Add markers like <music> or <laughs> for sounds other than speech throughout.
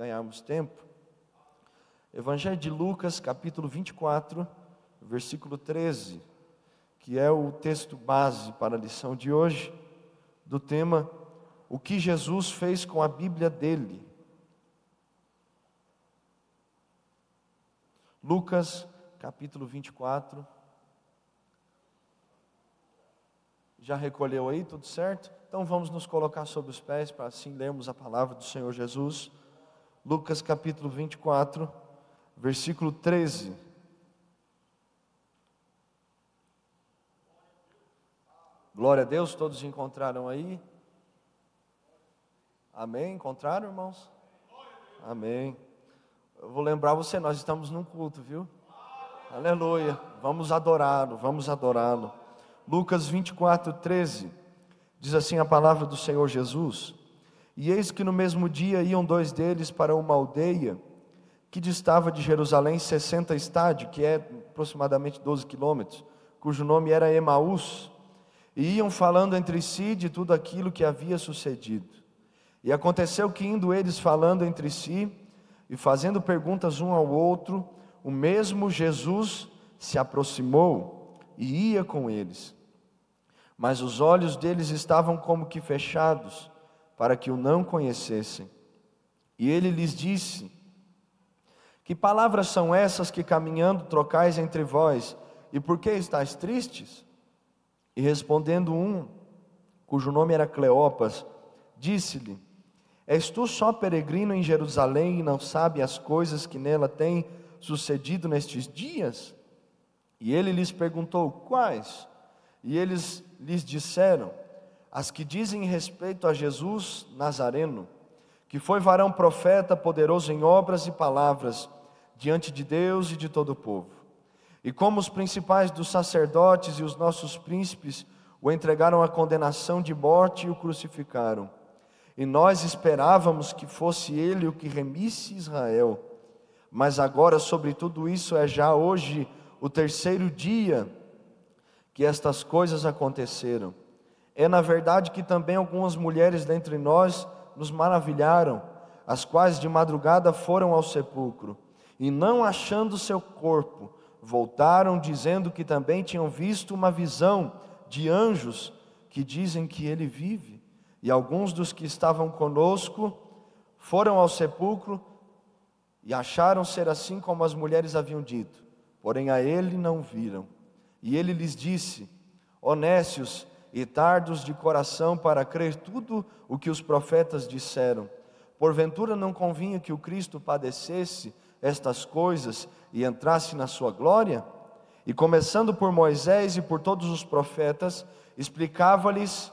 ganharmos tempo. Evangelho de Lucas, capítulo 24, versículo 13, que é o texto base para a lição de hoje, do tema O que Jesus fez com a Bíblia dele. Lucas, capítulo 24. Já recolheu aí, tudo certo? Então vamos nos colocar sobre os pés para assim lermos a palavra do Senhor Jesus. Lucas capítulo 24, versículo 13. Glória a Deus, todos encontraram aí? Amém? Encontraram, irmãos? Amém. Eu vou lembrar você, nós estamos num culto, viu? Aleluia. Vamos adorá-lo, vamos adorá-lo. Lucas 24, 13. Diz assim a palavra do Senhor Jesus: E eis que no mesmo dia iam dois deles para uma aldeia que distava de Jerusalém 60 estádios, que é aproximadamente 12 quilômetros, cujo nome era Emaús, e iam falando entre si de tudo aquilo que havia sucedido. E aconteceu que, indo eles falando entre si e fazendo perguntas um ao outro, o mesmo Jesus se aproximou e ia com eles. Mas os olhos deles estavam como que fechados, para que o não conhecessem. E ele lhes disse: que palavras são essas que caminhando trocais entre vós? E por que estáis tristes? E respondendo um, cujo nome era Cleopas, disse-lhe: És tu só peregrino em Jerusalém e não sabe as coisas que nela têm sucedido nestes dias? E ele lhes perguntou: Quais? E eles lhes disseram: As que dizem respeito a Jesus Nazareno, que foi varão profeta, poderoso em obras e palavras diante de Deus e de todo o povo. E como os principais dos sacerdotes e os nossos príncipes o entregaram à condenação de morte e o crucificaram. E nós esperávamos que fosse ele o que remisse Israel. Mas agora, sobre tudo isso, é já hoje o terceiro dia que estas coisas aconteceram. É na verdade que também algumas mulheres dentre nós nos maravilharam, as quais de madrugada foram ao sepulcro e não achando seu corpo, voltaram dizendo que também tinham visto uma visão de anjos que dizem que ele vive. E alguns dos que estavam conosco foram ao sepulcro e acharam ser assim como as mulheres haviam dito, porém a ele não viram. E ele lhes disse: Honécios e tardos de coração para crer tudo o que os profetas disseram. Porventura não convinha que o Cristo padecesse estas coisas e entrasse na sua glória? E começando por Moisés e por todos os profetas, explicava-lhes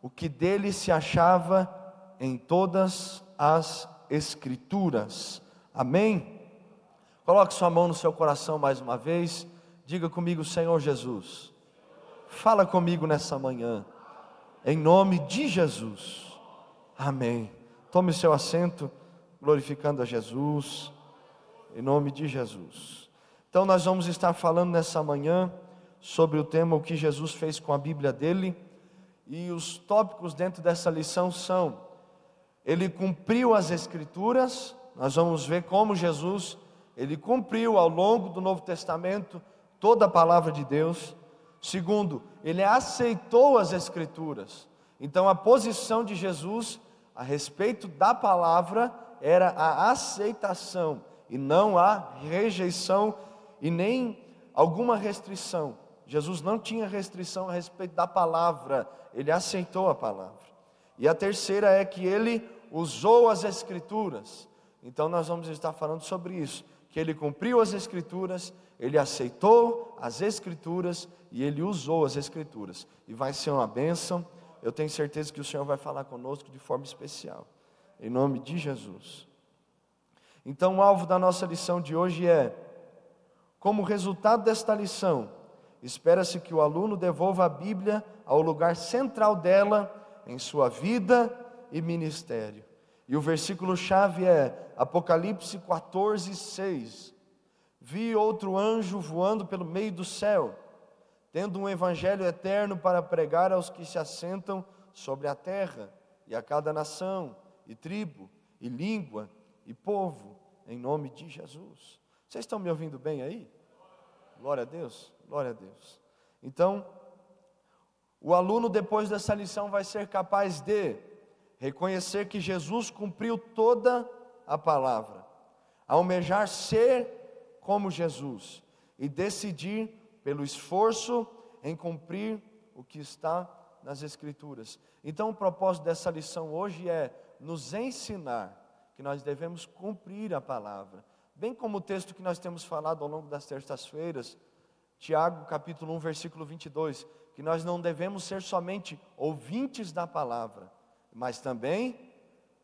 o que dele se achava em todas as Escrituras. Amém? Coloque sua mão no seu coração mais uma vez, diga comigo, Senhor Jesus, fala comigo nessa manhã, em nome de Jesus. Amém. Tome seu assento, glorificando a Jesus em nome de Jesus. Então, nós vamos estar falando nessa manhã sobre o tema O que Jesus fez com a Bíblia dele, e os tópicos dentro dessa lição são: ele cumpriu as Escrituras, nós vamos ver como Jesus, ele cumpriu ao longo do Novo Testamento toda a palavra de Deus. Segundo, ele aceitou as Escrituras. Então, a posição de Jesus a respeito da palavra era a aceitação e não há rejeição e nem alguma restrição. Jesus não tinha restrição a respeito da palavra, ele aceitou a palavra. E a terceira é que ele usou as escrituras. Então nós vamos estar falando sobre isso, que ele cumpriu as escrituras, ele aceitou as escrituras e ele usou as escrituras. E vai ser uma bênção. Eu tenho certeza que o Senhor vai falar conosco de forma especial. Em nome de Jesus. Então, o alvo da nossa lição de hoje é: como resultado desta lição, espera-se que o aluno devolva a Bíblia ao lugar central dela em sua vida e ministério. E o versículo-chave é Apocalipse 14, 6. Vi outro anjo voando pelo meio do céu, tendo um evangelho eterno para pregar aos que se assentam sobre a terra, e a cada nação, e tribo, e língua, e povo, em nome de Jesus. Vocês estão me ouvindo bem aí? Glória a Deus, glória a Deus. Então, o aluno, depois dessa lição, vai ser capaz de reconhecer que Jesus cumpriu toda a palavra, almejar ser como Jesus e decidir pelo esforço em cumprir o que está nas Escrituras. Então, o propósito dessa lição hoje é nos ensinar que nós devemos cumprir a palavra, bem como o texto que nós temos falado ao longo das terças-feiras, Tiago capítulo 1, versículo 22, que nós não devemos ser somente ouvintes da palavra, mas também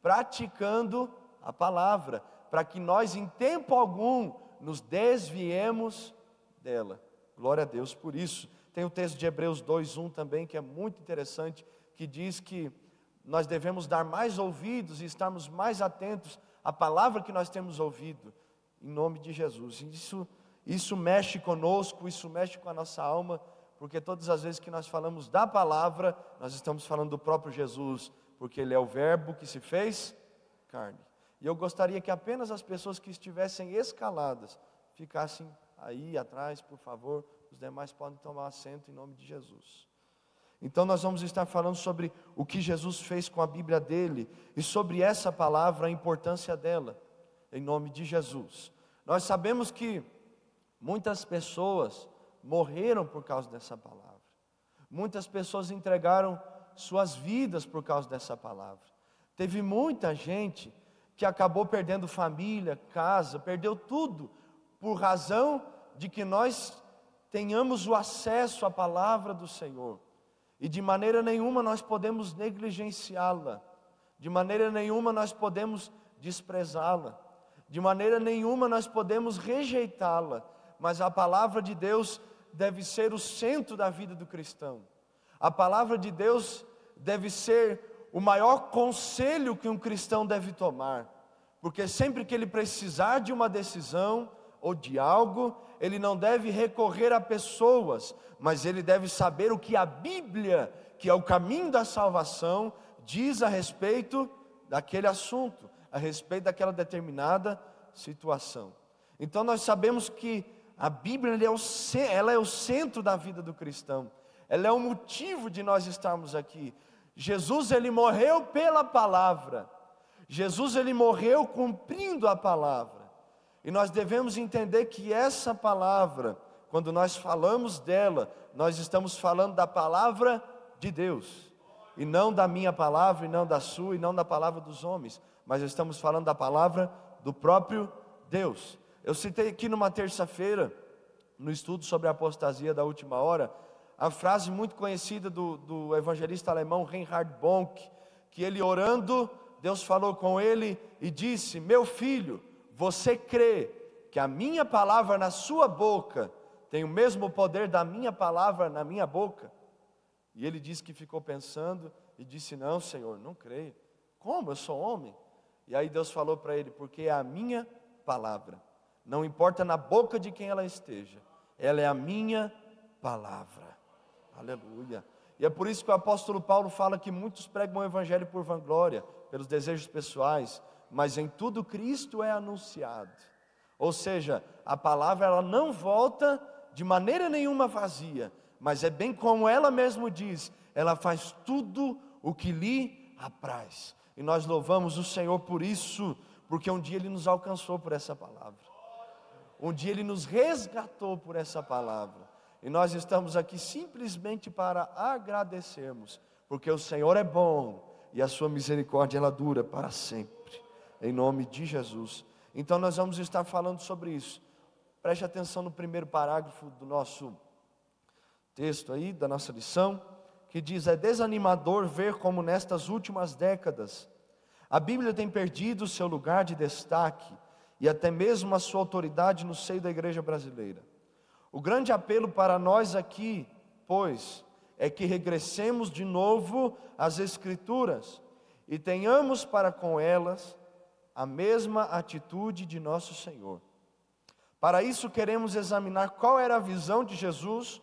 praticando a palavra, para que nós em tempo algum nos desviemos dela. Glória a Deus por isso. Tem o texto de Hebreus 2:1 também que é muito interessante, que diz que nós devemos dar mais ouvidos e estarmos mais atentos à palavra que nós temos ouvido, em nome de Jesus. Isso, isso mexe conosco, isso mexe com a nossa alma, porque todas as vezes que nós falamos da palavra, nós estamos falando do próprio Jesus, porque Ele é o Verbo que se fez carne. E eu gostaria que apenas as pessoas que estivessem escaladas ficassem aí atrás, por favor. Os demais podem tomar assento em nome de Jesus. Então, nós vamos estar falando sobre o que Jesus fez com a Bíblia dele e sobre essa palavra, a importância dela, em nome de Jesus. Nós sabemos que muitas pessoas morreram por causa dessa palavra, muitas pessoas entregaram suas vidas por causa dessa palavra. Teve muita gente que acabou perdendo família, casa, perdeu tudo, por razão de que nós tenhamos o acesso à palavra do Senhor. E de maneira nenhuma nós podemos negligenciá-la, de maneira nenhuma nós podemos desprezá-la, de maneira nenhuma nós podemos rejeitá-la, mas a palavra de Deus deve ser o centro da vida do cristão. A palavra de Deus deve ser o maior conselho que um cristão deve tomar, porque sempre que ele precisar de uma decisão ou de algo, ele não deve recorrer a pessoas, mas ele deve saber o que a Bíblia, que é o caminho da salvação, diz a respeito daquele assunto, a respeito daquela determinada situação. Então nós sabemos que a Bíblia é o, ela é o centro da vida do cristão, ela é o motivo de nós estarmos aqui. Jesus ele morreu pela palavra, Jesus ele morreu cumprindo a palavra. E nós devemos entender que essa palavra, quando nós falamos dela, nós estamos falando da palavra de Deus, e não da minha palavra, e não da sua, e não da palavra dos homens, mas estamos falando da palavra do próprio Deus. Eu citei aqui numa terça-feira, no estudo sobre a apostasia da última hora, a frase muito conhecida do, do evangelista alemão Reinhard Bonk, que ele orando, Deus falou com ele e disse: Meu filho, você crê que a minha palavra na sua boca tem o mesmo poder da minha palavra na minha boca? E ele disse que ficou pensando e disse: Não, Senhor, não creio. Como? Eu sou homem. E aí Deus falou para ele: Porque é a minha palavra. Não importa na boca de quem ela esteja, ela é a minha palavra. Aleluia. E é por isso que o apóstolo Paulo fala que muitos pregam o evangelho por vanglória, pelos desejos pessoais, mas em tudo Cristo é anunciado. Ou seja, a palavra ela não volta de maneira nenhuma vazia, mas é bem como ela mesmo diz, ela faz tudo o que lhe apraz. E nós louvamos o Senhor por isso, porque um dia ele nos alcançou por essa palavra. Um dia ele nos resgatou por essa palavra. E nós estamos aqui simplesmente para agradecermos, porque o Senhor é bom e a sua misericórdia ela dura para sempre em nome de Jesus. Então nós vamos estar falando sobre isso. Preste atenção no primeiro parágrafo do nosso texto aí, da nossa lição, que diz: É desanimador ver como nestas últimas décadas a Bíblia tem perdido o seu lugar de destaque e até mesmo a sua autoridade no seio da igreja brasileira. O grande apelo para nós aqui, pois, é que regressemos de novo às Escrituras e tenhamos para com elas a mesma atitude de nosso Senhor. Para isso, queremos examinar qual era a visão de Jesus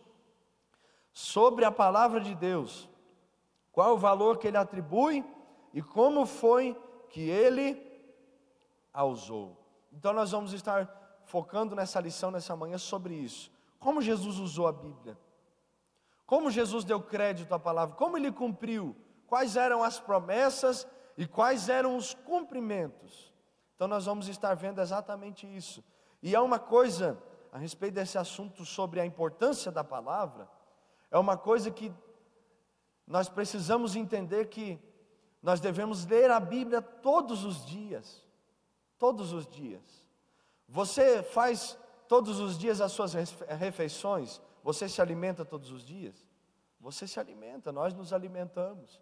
sobre a palavra de Deus, qual o valor que ele atribui e como foi que ele a usou. Então nós vamos estar focando nessa lição nessa manhã sobre isso. Como Jesus usou a Bíblia? Como Jesus deu crédito à palavra? Como ele cumpriu? Quais eram as promessas e quais eram os cumprimentos? Então nós vamos estar vendo exatamente isso. E há uma coisa a respeito desse assunto sobre a importância da palavra, é uma coisa que nós precisamos entender que nós devemos ler a Bíblia todos os dias. Todos os dias. Você faz todos os dias as suas refeições? Você se alimenta todos os dias? Você se alimenta, nós nos alimentamos.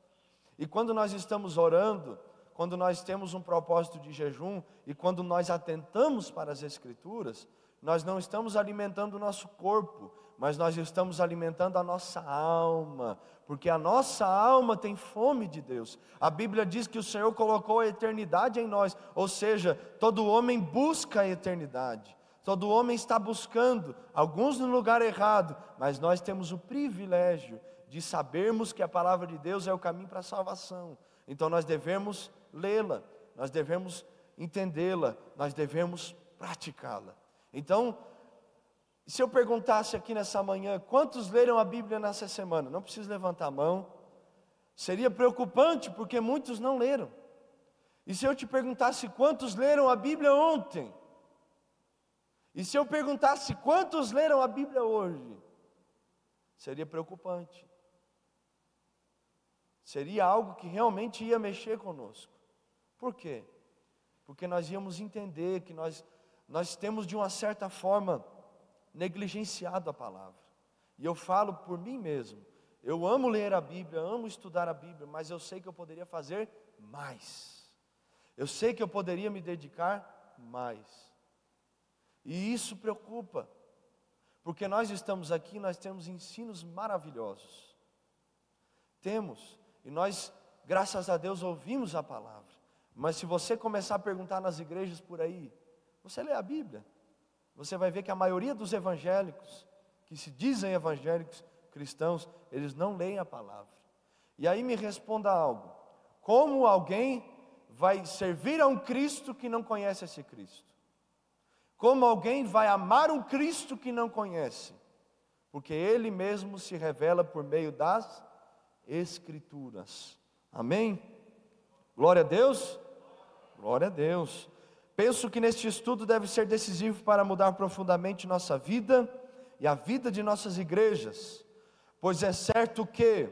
E quando nós estamos orando, quando nós temos um propósito de jejum e quando nós atentamos para as Escrituras, nós não estamos alimentando o nosso corpo, mas nós estamos alimentando a nossa alma, porque a nossa alma tem fome de Deus. A Bíblia diz que o Senhor colocou a eternidade em nós, ou seja, todo homem busca a eternidade. Todo homem está buscando, alguns no lugar errado, mas nós temos o privilégio de sabermos que a palavra de Deus é o caminho para a salvação. Então nós devemos lê-la, nós devemos entendê-la, nós devemos praticá-la. Então, se eu perguntasse aqui nessa manhã, quantos leram a Bíblia nessa semana? Não precisa levantar a mão. Seria preocupante, porque muitos não leram. E se eu te perguntasse quantos leram a Bíblia ontem? E se eu perguntasse quantos leram a Bíblia hoje? Seria preocupante. Seria algo que realmente ia mexer conosco. Por quê? Porque nós íamos entender que nós nós temos de uma certa forma negligenciado a palavra. E eu falo por mim mesmo. Eu amo ler a Bíblia, amo estudar a Bíblia, mas eu sei que eu poderia fazer mais. Eu sei que eu poderia me dedicar mais. E isso preocupa. Porque nós estamos aqui, nós temos ensinos maravilhosos. Temos, e nós, graças a Deus, ouvimos a palavra. Mas se você começar a perguntar nas igrejas por aí, você lê a Bíblia, você vai ver que a maioria dos evangélicos, que se dizem evangélicos cristãos, eles não leem a palavra. E aí me responda algo: como alguém vai servir a um Cristo que não conhece esse Cristo? Como alguém vai amar um Cristo que não conhece? Porque ele mesmo se revela por meio das Escrituras. Amém? Glória a Deus. Glória a Deus. Penso que neste estudo deve ser decisivo para mudar profundamente nossa vida e a vida de nossas igrejas, pois é certo que,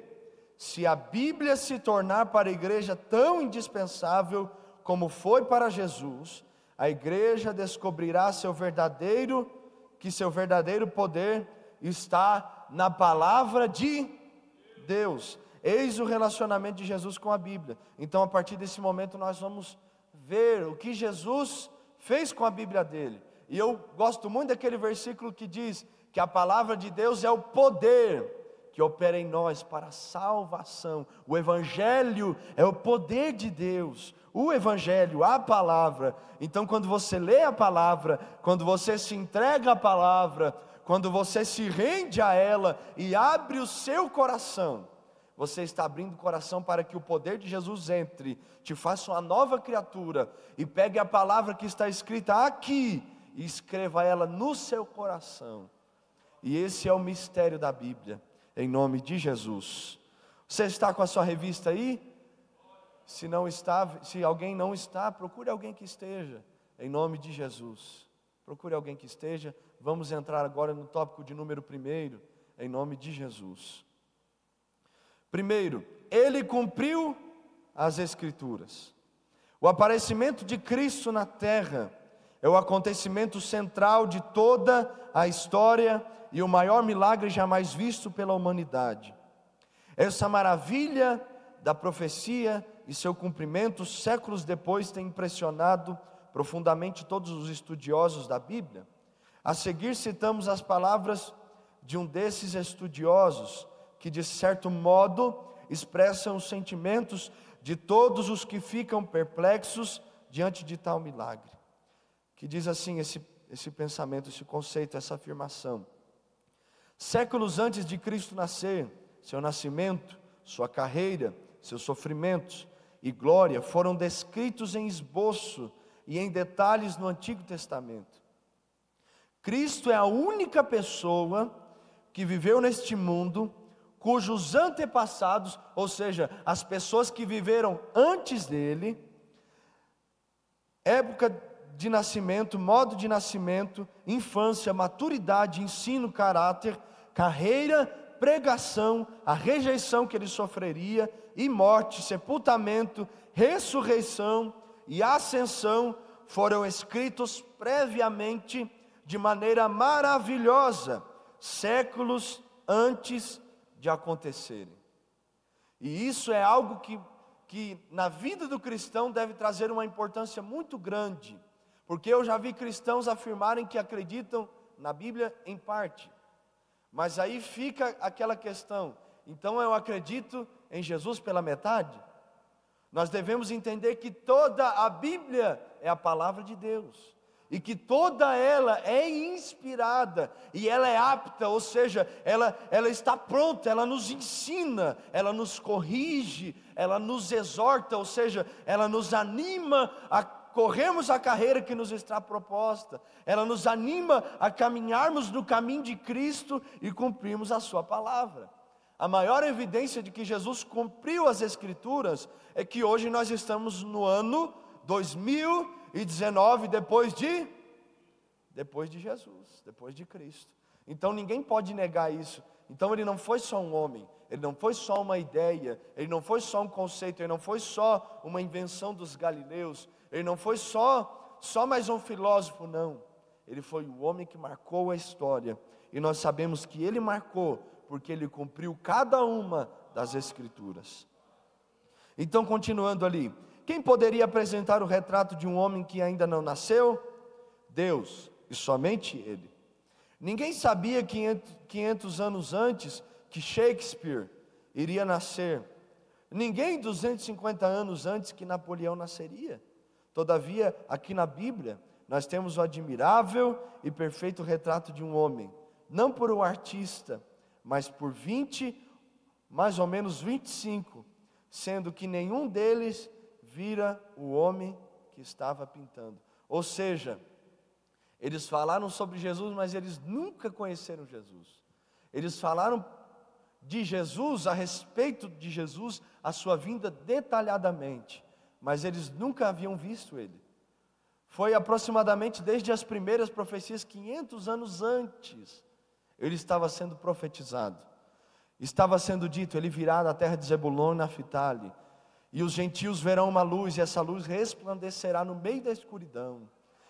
se a Bíblia se tornar para a igreja tão indispensável como foi para Jesus, a igreja descobrirá seu verdadeiro, que seu verdadeiro poder está na palavra de Deus. Eis o relacionamento de Jesus com a Bíblia. Então, a partir desse momento, nós vamos ver o que Jesus fez com a Bíblia dele. E eu gosto muito daquele versículo que diz que a palavra de Deus é o poder que opera em nós para a salvação. O Evangelho é o poder de Deus. O Evangelho, a palavra. Então, quando você lê a palavra, quando você se entrega à palavra, quando você se rende a ela e abre o seu coração, você está abrindo o coração para que o poder de Jesus entre, te faça uma nova criatura e pegue a palavra que está escrita aqui e escreva ela no seu coração. E esse é o mistério da Bíblia, em nome de Jesus. Você está com a sua revista aí? Se não está, se alguém não está, procure alguém que esteja, em nome de Jesus. Procure alguém que esteja. Vamos entrar agora no tópico de número primeiro, em nome de Jesus. Primeiro, ele cumpriu as Escrituras. O aparecimento de Cristo na terra é o acontecimento central de toda a história e o maior milagre jamais visto pela humanidade. Essa maravilha da profecia e seu cumprimento, séculos depois, tem impressionado profundamente todos os estudiosos da Bíblia. A seguir, citamos as palavras de um desses estudiosos, que de certo modo expressam os sentimentos de todos os que ficam perplexos diante de tal milagre. Que diz assim esse, esse pensamento, esse conceito, essa afirmação. Séculos antes de Cristo nascer, seu nascimento, sua carreira, seus sofrimentos e glória foram descritos em esboço e em detalhes no Antigo Testamento. Cristo é a única pessoa que viveu neste mundo cujos antepassados, ou seja, as pessoas que viveram antes dele, época de nascimento, modo de nascimento, infância, maturidade, ensino, caráter, carreira, pregação, a rejeição que ele sofreria, e morte, sepultamento, ressurreição e ascensão foram escritos previamente de maneira maravilhosa, séculos antes de acontecerem. E isso é algo que, que na vida do cristão deve trazer uma importância muito grande, porque eu já vi cristãos afirmarem que acreditam na Bíblia em parte, mas aí fica aquela questão: então eu acredito em Jesus pela metade? Nós devemos entender que toda a Bíblia é a palavra de Deus e que toda ela é inspirada e ela é apta, ou seja, ela, ela está pronta, ela nos ensina, ela nos corrige, ela nos exorta, ou seja, ela nos anima a corrermos a carreira que nos está proposta, ela nos anima a caminharmos no caminho de Cristo e cumprirmos a Sua palavra. A maior evidência de que Jesus cumpriu as Escrituras é que hoje nós estamos no ano 2019, depois de depois de Jesus, depois de Cristo. Então ninguém pode negar isso. Então ele não foi só um homem, ele não foi só uma ideia, ele não foi só um conceito, ele não foi só uma invenção dos galileus, ele não foi só só mais um filósofo, não. Ele foi o homem que marcou a história. E nós sabemos que ele marcou porque ele cumpriu cada uma das escrituras. Então, continuando ali, quem poderia apresentar o retrato de um homem que ainda não nasceu? Deus, e somente Ele. Ninguém sabia 500 anos antes que Shakespeare iria nascer. Ninguém 250 anos antes que Napoleão nasceria. Todavia, aqui na Bíblia, nós temos o admirável e perfeito retrato de um homem, não por um artista, mas por 20, mais ou menos 25, sendo que nenhum deles vira o homem que estava pintando. Ou seja, eles falaram sobre Jesus, mas eles nunca conheceram Jesus. Eles falaram de Jesus, a respeito de Jesus, a sua vinda detalhadamente, mas eles nunca haviam visto ele. Foi aproximadamente desde as primeiras profecias, 500 anos antes, ele estava sendo profetizado. Estava sendo dito: ele virá da terra de Zebulon e Naphtali, e os gentios verão uma luz, e essa luz resplandecerá no meio da escuridão,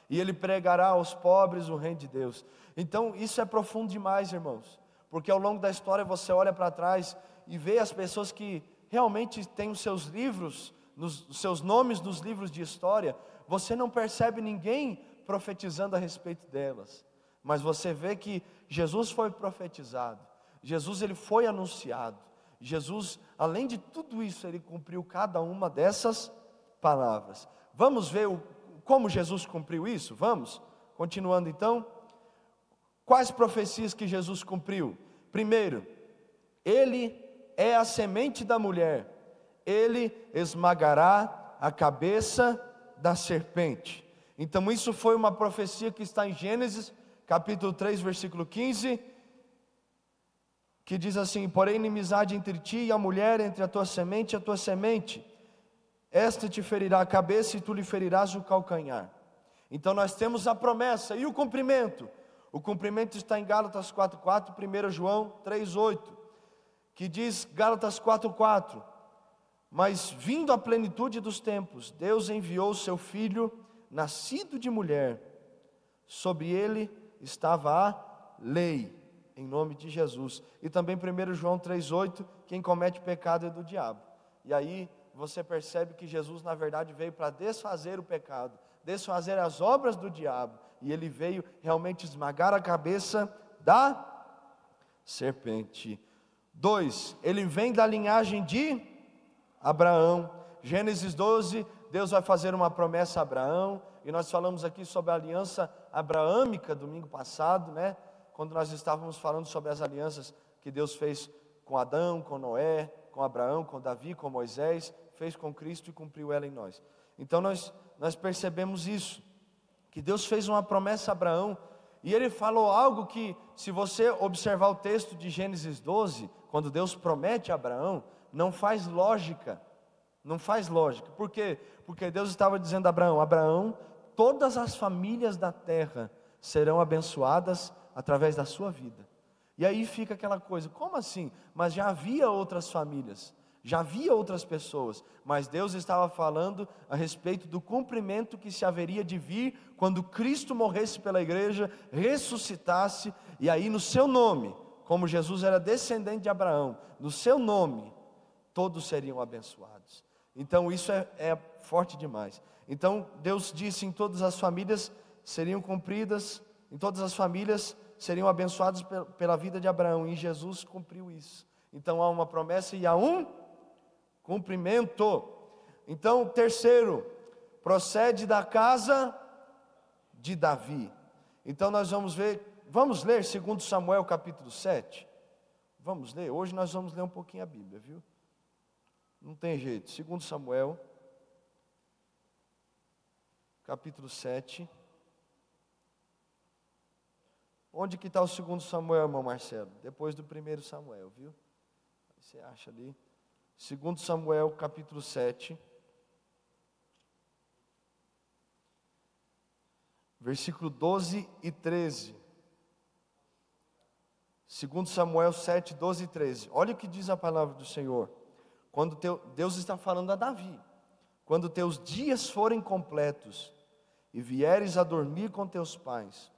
e ele pregará aos pobres o reino de Deus. Então, isso é profundo demais, irmãos, porque ao longo da história você olha para trás e vê as pessoas que realmente têm os seus livros, nos, os seus nomes nos livros de história, você não percebe ninguém profetizando a respeito delas, mas você vê que Jesus foi profetizado, Jesus ele foi anunciado. Jesus, além de tudo isso, ele cumpriu cada uma dessas palavras. Vamos ver o, como Jesus cumpriu isso? Vamos? Continuando então. Quais profecias que Jesus cumpriu? Primeiro, ele é a semente da mulher, ele esmagará a cabeça da serpente. Então, isso foi uma profecia que está em Gênesis capítulo 3, versículo 15, que diz assim: Porém, inimizade entre ti e a mulher, entre a tua semente e a tua semente, esta te ferirá a cabeça e tu lhe ferirás o calcanhar. Então, nós temos a promessa e o cumprimento. O cumprimento está em Gálatas 4,4, 1 João 3,8, que diz, Gálatas 4,4: Mas vindo a plenitude dos tempos, Deus enviou o seu filho, nascido de mulher, sobre ele estava a lei, em nome de Jesus. E também 1 João 3,8: quem comete pecado é do diabo. E aí você percebe que Jesus, na verdade, veio para desfazer o pecado, desfazer as obras do diabo. E ele veio realmente esmagar a cabeça da serpente. 2. Ele vem da linhagem de Abraão. Gênesis 12, Deus vai fazer uma promessa a Abraão, e nós falamos aqui sobre a aliança abraâmica domingo passado, né? Quando nós estávamos falando sobre as alianças que Deus fez com Adão, com Noé, com Abraão, com Davi, com Moisés, fez com Cristo e cumpriu ela em nós. Então nós nós percebemos isso, que Deus fez uma promessa a Abraão, e ele falou algo que, se você observar o texto de Gênesis 12, quando Deus promete a Abraão, não faz lógica, não faz lógica, por quê? Porque Deus estava dizendo a Abraão: Abraão, todas as famílias da terra serão abençoadas através da sua vida. E aí fica aquela coisa, como assim? Mas já havia outras famílias, já havia outras pessoas, mas Deus estava falando a respeito do cumprimento que se haveria de vir quando Cristo morresse pela igreja, ressuscitasse, e aí no seu nome, como Jesus era descendente de Abraão, no seu nome, todos seriam abençoados. Então isso é, é forte demais. Então Deus disse em todas as famílias seriam cumpridas, em todas as famílias seriam abençoados pela vida de Abraão, e Jesus cumpriu isso. Então há uma promessa e há um cumprimento. Então, terceiro, procede da casa de Davi. Então nós vamos ver, vamos ler 2 Samuel capítulo 7. Vamos ler, hoje nós vamos ler um pouquinho a Bíblia, viu? Não tem jeito. 2 Samuel capítulo 7. Onde que está o segundo Samuel, irmão Marcelo? Depois do primeiro Samuel, viu? Você acha ali? Segundo Samuel, capítulo 7. Versículo 12 e 13. Segundo Samuel 7, 12 e 13. Olha o que diz a palavra do Senhor. Quando teu, Deus está falando a Davi. Quando teus dias forem completos e vieres a dormir com teus pais,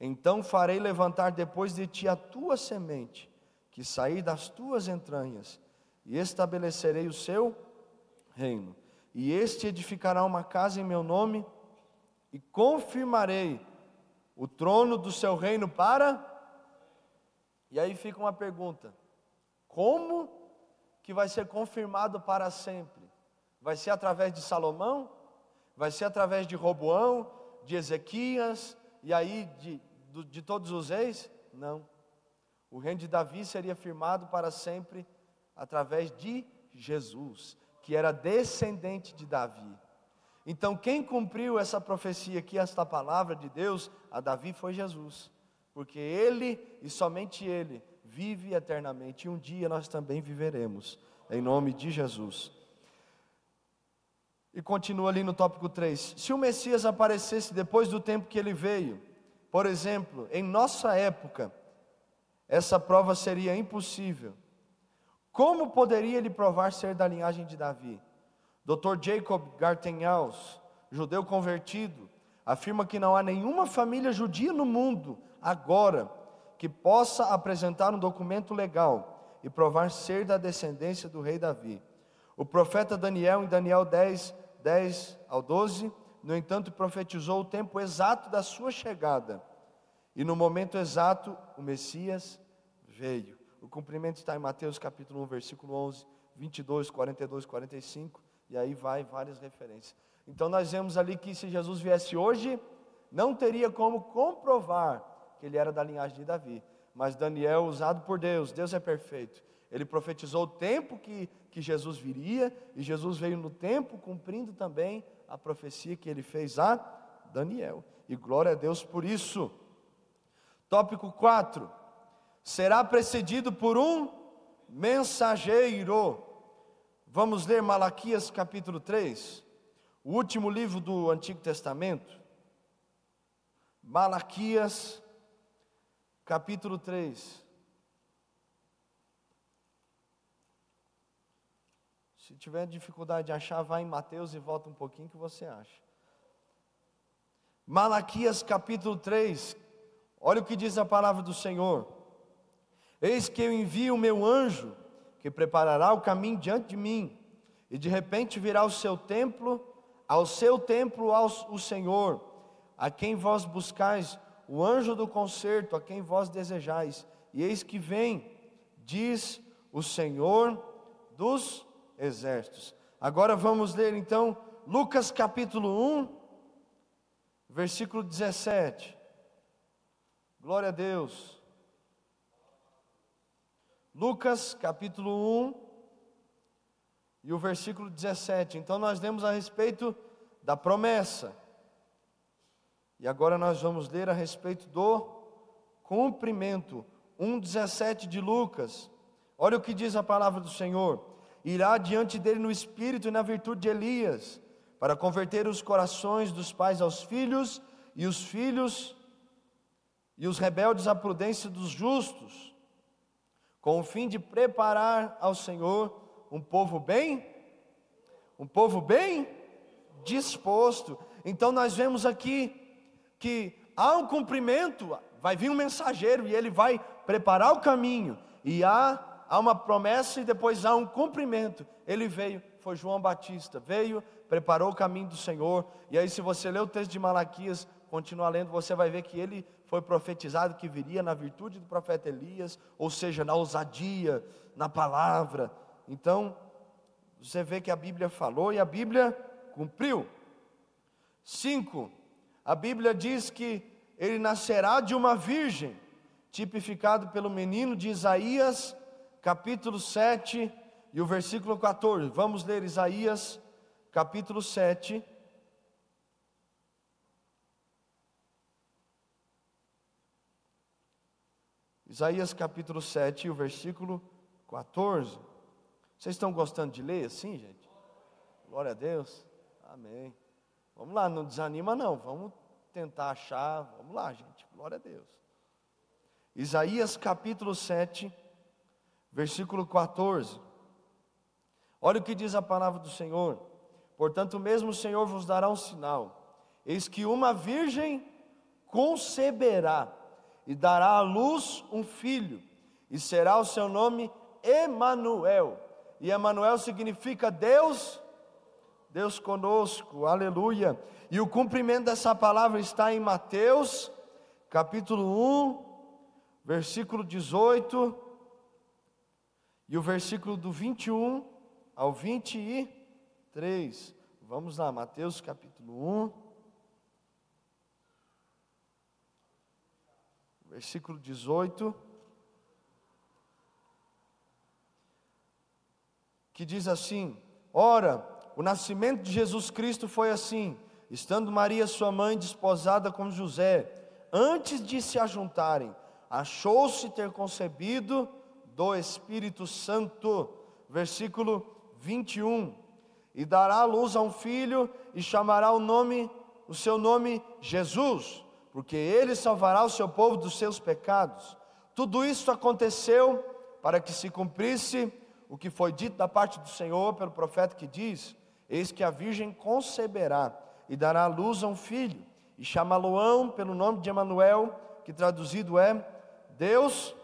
então farei levantar depois de ti a tua semente, que sair das tuas entranhas, e estabelecerei o seu reino. E este edificará uma casa em meu nome, e confirmarei o trono do seu reino para. E aí fica uma pergunta: como que vai ser confirmado para sempre? Vai ser através de Salomão? Vai ser através de Roboão, de Ezequias, e aí de, de todos os reis? Não. O reino de Davi seria firmado para sempre através de Jesus, que era descendente de Davi. Então, quem cumpriu essa profecia aqui, esta palavra de Deus, a Davi foi Jesus, porque ele e somente ele vive eternamente, e um dia nós também viveremos, em nome de Jesus. E continua ali no tópico 3: se o Messias aparecesse depois do tempo que ele veio, por exemplo, em nossa época, essa prova seria impossível. Como poderia ele provar ser da linhagem de Davi? Dr. Jacob Gartenhaus, judeu convertido, afirma que não há nenhuma família judia no mundo agora que possa apresentar um documento legal e provar ser da descendência do rei Davi. O profeta Daniel, em Daniel 10, 10 ao 12, no entanto, profetizou o tempo exato da sua chegada. E no momento exato, o Messias veio. O cumprimento está em Mateus capítulo 1, versículo 11, 22, 42, 45, e aí vai várias referências. Então nós vemos ali que se Jesus viesse hoje, não teria como comprovar ele era da linhagem de Davi. Mas Daniel, usado por Deus, Deus é perfeito. Ele profetizou o tempo que, que Jesus viria, e Jesus veio no tempo, cumprindo também a profecia que ele fez a Daniel. E glória a Deus por isso. Tópico 4. Será precedido por um mensageiro. Vamos ler Malaquias capítulo 3, o último livro do Antigo Testamento. Malaquias capítulo 3. Se tiver dificuldade de achar, vai em Mateus e volta um pouquinho que você acha. Malaquias capítulo 3, olha o que diz a palavra do Senhor: Eis que eu envio o meu anjo, que preparará o caminho diante de mim, e de repente virá ao seu templo, ao seu templo ao, o Senhor, a quem vós buscais, o anjo do concerto, a quem vós desejais, e eis que vem, diz o Senhor dos exércitos. Agora vamos ler então Lucas capítulo 1, versículo 17. Glória a Deus. Lucas capítulo 1 e o versículo 17. Então nós lemos a respeito da promessa. E agora nós vamos ler a respeito do cumprimento. 1,17 de Lucas. Olha o que diz a palavra do Senhor: irá diante dele no espírito e na virtude de Elias, para converter os corações dos pais aos filhos e os filhos e os rebeldes à prudência dos justos, com o fim de preparar ao Senhor um povo bem, um povo bem disposto. Então nós vemos aqui que há um cumprimento, vai vir um mensageiro e ele vai preparar o caminho, e há, há uma promessa e depois há um cumprimento. Ele veio, foi João Batista, veio, preparou o caminho do Senhor, e aí, se você ler o texto de Malaquias, continuar lendo, você vai ver que ele foi profetizado que viria na virtude do profeta Elias, ou seja, na ousadia, na palavra. Então, você vê que a Bíblia falou e a Bíblia cumpriu. Cinco, a Bíblia diz que ele nascerá de uma virgem, tipificado pelo menino de Isaías, capítulo 7 e o versículo 14. Vamos ler Isaías, capítulo 7. Isaías capítulo 7, o versículo 14. Vocês estão gostando de ler assim, gente? Glória a Deus. Amém. Vamos lá, não desanima não. Vamos tentar achar. Vamos lá, gente. Glória a Deus. Isaías capítulo 7, versículo 14. Olha o que diz a palavra do Senhor. Portanto, mesmo o Senhor vos dará um sinal. Eis que uma virgem conceberá e dará à luz um filho, e será o seu nome Emanuel. E Emanuel significa Deus, Deus conosco. Aleluia. E o cumprimento dessa palavra está em Mateus, capítulo 1, versículo 18, e o versículo do 21 ao 23. Vamos lá, Mateus capítulo 1. versículo 18, que diz assim: Ora, o nascimento de Jesus Cristo foi assim, estando Maria, sua mãe, desposada com José, antes de se ajuntarem, achou-se ter concebido do Espírito Santo. Versículo 21. E dará luz a um filho e chamará o nome, o seu nome Jesus porque ele salvará o seu povo dos seus pecados. Tudo isso aconteceu para que se cumprisse o que foi dito da parte do Senhor pelo profeta que diz: Eis que a virgem conceberá e dará à luz a um filho, e chamá-lo-ão pelo nome de Emanuel, que traduzido é Deus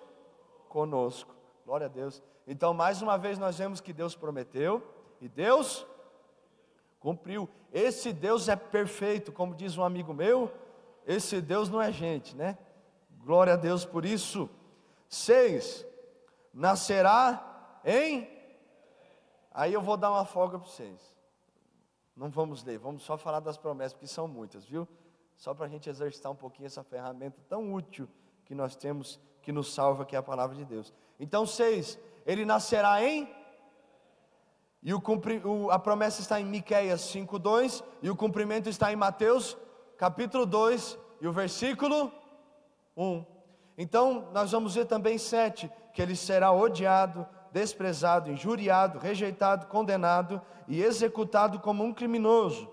conosco. Glória a Deus. Então, mais uma vez nós vemos que Deus prometeu e Deus cumpriu. Esse Deus é perfeito, como diz um amigo meu, esse Deus não é gente, né? Glória a Deus por isso. Seis, nascerá em. Aí eu vou dar uma folga para vocês. Não vamos ler, vamos só falar das promessas, porque são muitas, viu? Só para a gente exercitar um pouquinho essa ferramenta tão útil que nós temos, que nos salva, que é a palavra de Deus. Então, seis, ele nascerá em. E o, a promessa está em Miqueias 5,2, e o cumprimento está em Mateus capítulo 2 e o versículo 1. Então, nós vamos ver também 7, que ele será odiado, desprezado, injuriado, rejeitado, condenado e executado como um criminoso.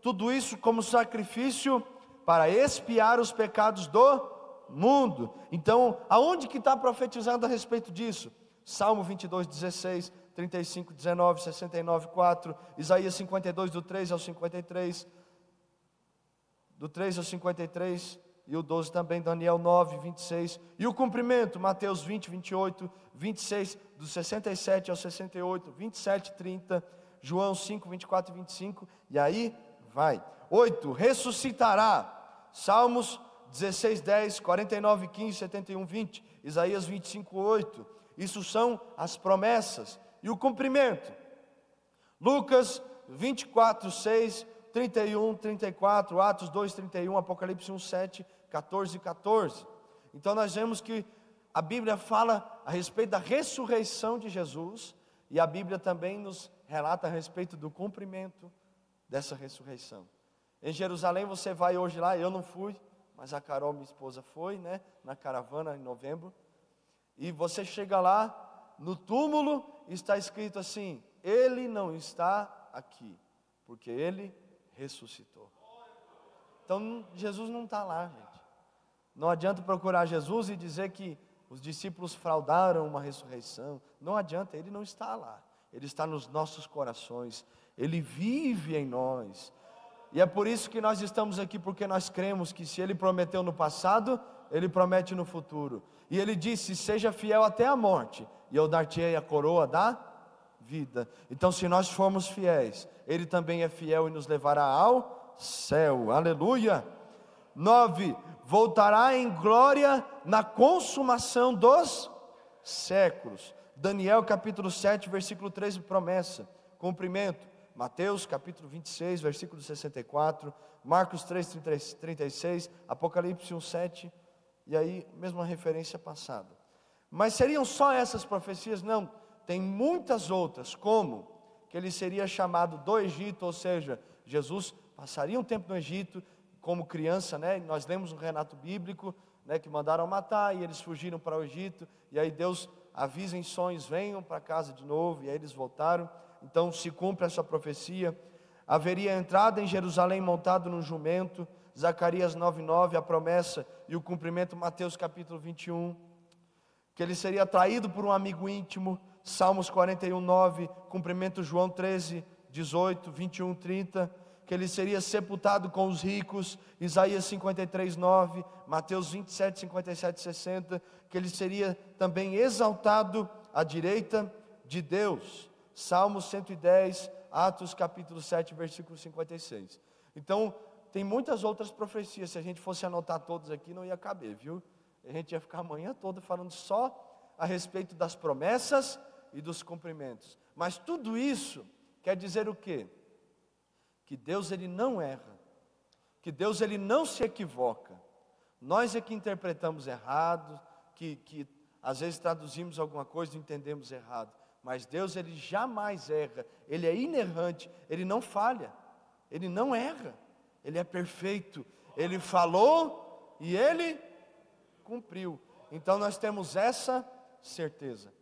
Tudo isso como sacrifício para expiar os pecados do mundo. Então, aonde que está profetizando a respeito disso? Salmo 22, 16, 35, 19, 69, 4, Isaías 52, do 3 ao 53, do 3 ao 53, e o 12 também, Daniel 9, 26, e o cumprimento, Mateus 20, 28, 26, do 67 ao 68, 27, 30, João 5, 24 e 25, e aí vai. 8, ressuscitará, Salmos 16, 10, 49, 15, 71, 20, Isaías 25, 8, isso são as promessas, e o cumprimento, Lucas 24, 6, 31, 34, Atos 2, 31, Apocalipse 1, 7, 14 e 14. Então nós vemos que a Bíblia fala a respeito da ressurreição de Jesus, e a Bíblia também nos relata a respeito do cumprimento dessa ressurreição. Em Jerusalém você vai hoje lá, eu não fui, mas a Carol, minha esposa, foi, né, na caravana em novembro. E você chega lá, no túmulo está escrito assim: Ele não está aqui, porque Ele ressuscitou. Então Jesus não está lá, gente. Não adianta procurar Jesus e dizer que os discípulos fraudaram uma ressurreição. Não adianta, Ele não está lá. Ele está nos nossos corações. Ele vive em nós. E é por isso que nós estamos aqui, porque nós cremos que se Ele prometeu no passado, Ele promete no futuro. E Ele disse: Seja fiel até a morte, e eu dar-te-ei a coroa da vida. Então, se nós formos fiéis, Ele também é fiel e nos levará ao céu. Aleluia. 9. Voltará em glória na consumação dos séculos. Daniel capítulo 7, versículo 13, promessa, cumprimento. Mateus capítulo 26, versículo 64, Marcos 3, 36, Apocalipse 1, 7, e aí, mesma referência passada. Mas seriam só essas profecias? Não, tem muitas outras, como que ele seria chamado do Egito, ou seja, Jesus passaria um tempo no Egito como criança, né? Nós lemos um relato bíblico, né, que mandaram matar e eles fugiram para o Egito, e aí Deus avisa em sonhos, venham para casa de novo, e aí eles voltaram. Então se cumpre essa profecia. Haveria entrada em Jerusalém montado num jumento, Zacarias 9:9, a promessa e o cumprimento Mateus capítulo 21, que ele seria traído por um amigo íntimo, Salmos 41:9, cumprimento João 13, 18, 21, 30, que ele seria sepultado com os ricos, Isaías 53, 9, Mateus 27, 57, 60, que ele seria também exaltado à direita de Deus, Salmos 110, Atos capítulo 7, versículo 56. Então, tem muitas outras profecias, se a gente fosse anotar todas aqui, não ia caber, viu? A gente ia ficar a manhã toda falando só a respeito das promessas e dos cumprimentos. Mas tudo isso quer dizer o quê? que Deus ele não erra, que Deus ele não se equivoca. Nós é que interpretamos errado, que, que às vezes traduzimos alguma coisa e entendemos errado. Mas Deus ele jamais erra, ele é inerrante, ele não falha, ele não erra, ele é perfeito. Ele falou e ele cumpriu. Então nós temos essa certeza.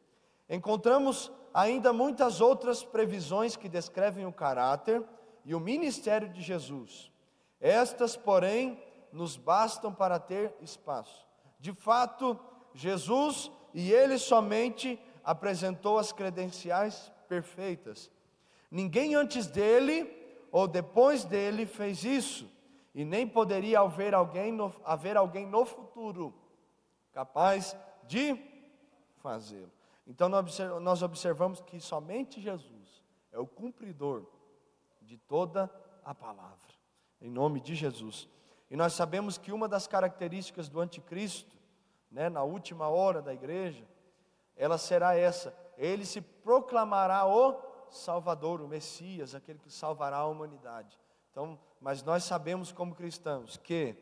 Encontramos ainda muitas outras previsões que descrevem o caráter e o ministério de Jesus. Estas, porém, nos bastam para ter espaço. De fato, Jesus e ele somente apresentou as credenciais perfeitas. Ninguém antes dele ou depois dele fez isso, e nem poderia haver alguém no, haver alguém no futuro capaz de fazê-lo. Então nós observamos que somente Jesus é o cumpridor de toda a palavra, em nome de Jesus. E nós sabemos que uma das características do anticristo, né, na última hora da igreja, ela será essa: ele se proclamará o Salvador, o Messias, aquele que salvará a humanidade. Então, mas nós sabemos como cristãos que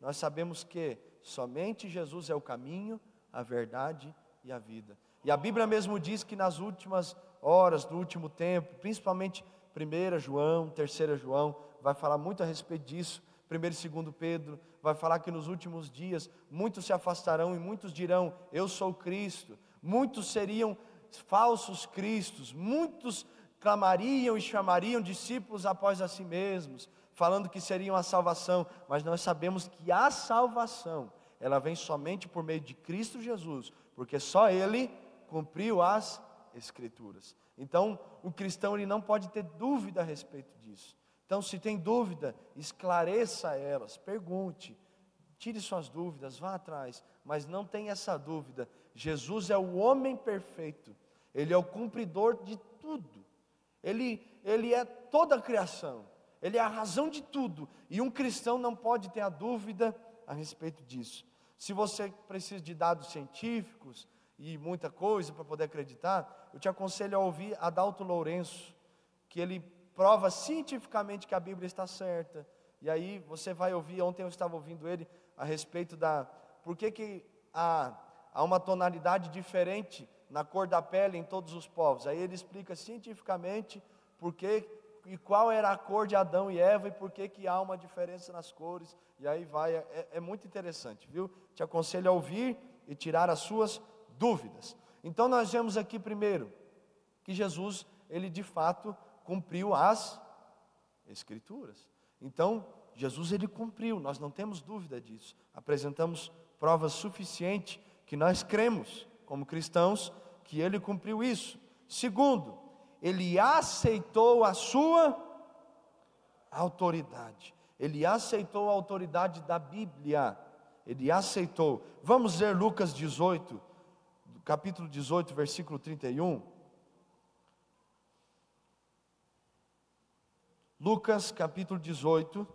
nós sabemos que somente Jesus é o caminho, a verdade e a vida. E a Bíblia mesmo diz que nas últimas horas do último tempo, principalmente 1 João, 3 João, vai falar muito a respeito disso. 1 e 2 Pedro vai falar que nos últimos dias muitos se afastarão e muitos dirão: Eu sou Cristo. Muitos seriam falsos cristos, muitos clamariam e chamariam discípulos após a si mesmos, falando que seriam a salvação, mas nós sabemos que a salvação, ela vem somente por meio de Cristo Jesus, porque só Ele cumpriu as Escrituras. Então, o cristão ele não pode ter dúvida a respeito disso. Então, se tem dúvida, esclareça elas, pergunte, tire suas dúvidas, vá atrás, mas não tenha essa dúvida. Jesus é o homem perfeito, ele é o cumpridor de tudo, ele, ele é toda a criação, ele é a razão de tudo, e um cristão não pode ter a dúvida a respeito disso. Se você precisa de dados científicos, e muita coisa para poder acreditar, eu te aconselho a ouvir Adalto Lourenço, que ele prova cientificamente que a Bíblia está certa. E aí você vai ouvir, ontem eu estava ouvindo ele a respeito da por que, que há, há uma tonalidade diferente na cor da pele em todos os povos. Aí ele explica cientificamente por que e qual era a cor de Adão e Eva e por que, que há uma diferença nas cores. E aí vai, é, é muito interessante, viu? Te aconselho a ouvir e tirar as suas dúvidas. Então nós vemos aqui primeiro que Jesus, ele de fato cumpriu as escrituras. Então, Jesus ele cumpriu, nós não temos dúvida disso. Apresentamos provas suficientes que nós cremos como cristãos que ele cumpriu isso. Segundo, ele aceitou a sua autoridade. Ele aceitou a autoridade da Bíblia. Ele aceitou. Vamos ler Lucas 18, capítulo 18, versículo 31. Lucas capítulo 18,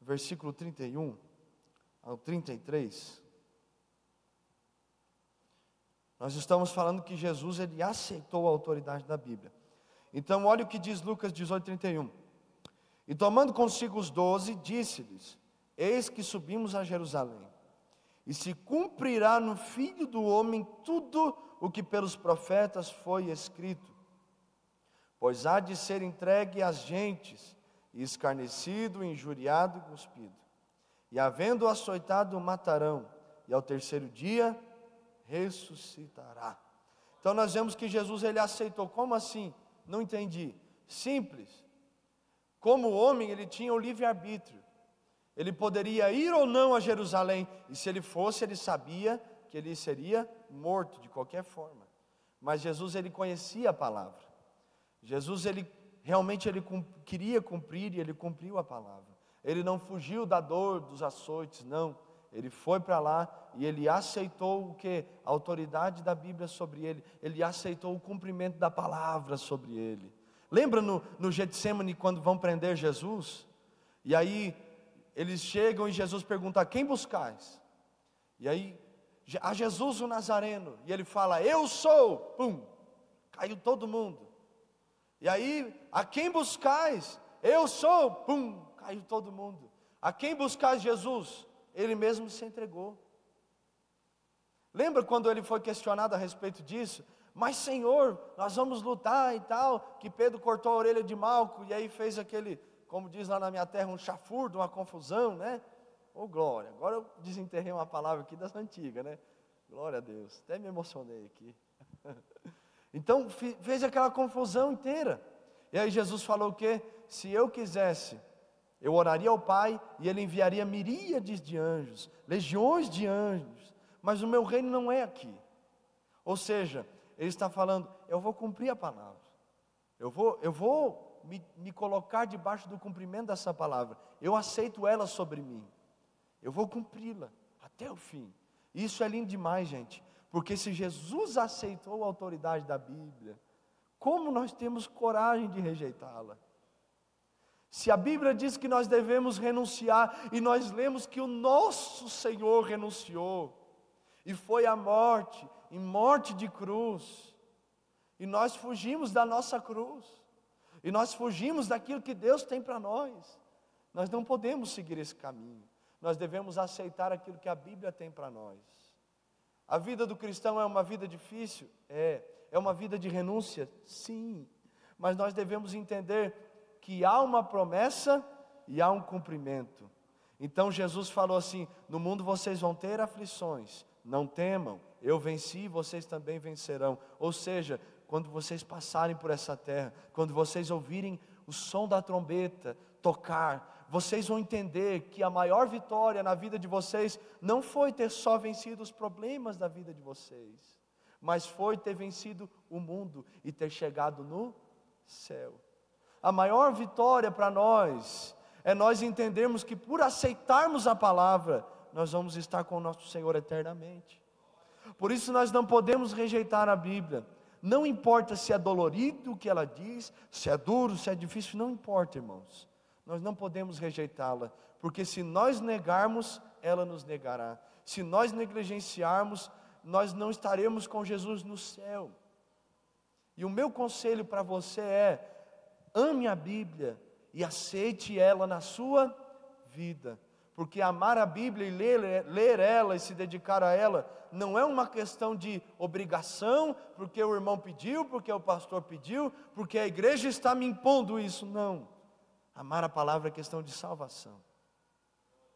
versículo 31 ao 33. Nós estamos falando que Jesus ele aceitou a autoridade da Bíblia. Então, olha o que diz Lucas 18, 31. E tomando consigo os doze, disse-lhes: Eis que subimos a Jerusalém, e se cumprirá no filho do homem tudo o que pelos profetas foi escrito. Pois há de ser entregue às gentes, e escarnecido, injuriado e cuspido. E havendo açoitado, o matarão, e ao terceiro dia ressuscitará. Então nós vemos que Jesus ele aceitou. Como assim? Não entendi. Simples. Como homem, ele tinha o livre-arbítrio. Ele poderia ir ou não a Jerusalém, e se ele fosse, ele sabia que ele seria morto de qualquer forma. Mas Jesus ele conhecia a palavra. Jesus ele realmente ele queria cumprir e ele cumpriu a palavra. Ele não fugiu da dor, dos açoites, não. Ele foi para lá e ele aceitou o que? A autoridade da Bíblia sobre ele. Ele aceitou o cumprimento da palavra sobre ele. Lembra no, no Getsemane quando vão prender Jesus? E aí eles chegam e Jesus pergunta: Quem buscais? E aí, a Jesus o Nazareno. E ele fala: Eu sou. Pum! Caiu todo mundo. E aí, a quem buscais? Eu sou. Pum! Caiu todo mundo. A quem buscais Jesus? ele mesmo se entregou. Lembra quando ele foi questionado a respeito disso? Mas Senhor, nós vamos lutar e tal, que Pedro cortou a orelha de Malco e aí fez aquele, como diz lá na minha terra, um chafurdo, uma confusão, né? Ô glória, agora eu desenterrei uma palavra aqui das antigas, né? Glória a Deus, até me emocionei aqui. <laughs> então fez aquela confusão inteira. E aí Jesus falou o quê? Se eu quisesse eu oraria ao Pai e Ele enviaria miríades de anjos, legiões de anjos, mas o meu reino não é aqui. Ou seja, Ele está falando: eu vou cumprir a palavra, eu vou, eu vou me, me colocar debaixo do cumprimento dessa palavra, eu aceito ela sobre mim, eu vou cumpri-la até o fim. Isso é lindo demais, gente, porque se Jesus aceitou a autoridade da Bíblia, como nós temos coragem de rejeitá-la? Se a Bíblia diz que nós devemos renunciar, e nós lemos que o nosso Senhor renunciou, e foi à morte, em morte de cruz, e nós fugimos da nossa cruz, e nós fugimos daquilo que Deus tem para nós, nós não podemos seguir esse caminho, nós devemos aceitar aquilo que a Bíblia tem para nós. A vida do cristão é uma vida difícil? É. É uma vida de renúncia? Sim. Mas nós devemos entender que há uma promessa e há um cumprimento. Então Jesus falou assim: No mundo vocês vão ter aflições, não temam, eu venci, vocês também vencerão. Ou seja, quando vocês passarem por essa terra, quando vocês ouvirem o som da trombeta tocar, vocês vão entender que a maior vitória na vida de vocês não foi ter só vencido os problemas da vida de vocês, mas foi ter vencido o mundo e ter chegado no céu. A maior vitória para nós é nós entendermos que por aceitarmos a palavra, nós vamos estar com o nosso Senhor eternamente. Por isso nós não podemos rejeitar a Bíblia. Não importa se é dolorido o que ela diz, se é duro, se é difícil, não importa, irmãos. Nós não podemos rejeitá-la, porque se nós negarmos, ela nos negará. Se nós negligenciarmos, nós não estaremos com Jesus no céu. E o meu conselho para você é: ame a Bíblia e aceite ela na sua vida, Porque amar a Bíblia e ler, ler ela e se dedicar a ela não é uma questão de obrigação, porque o irmão pediu, porque o pastor pediu, porque a igreja está me impondo isso. Não. Amar a palavra é questão de salvação.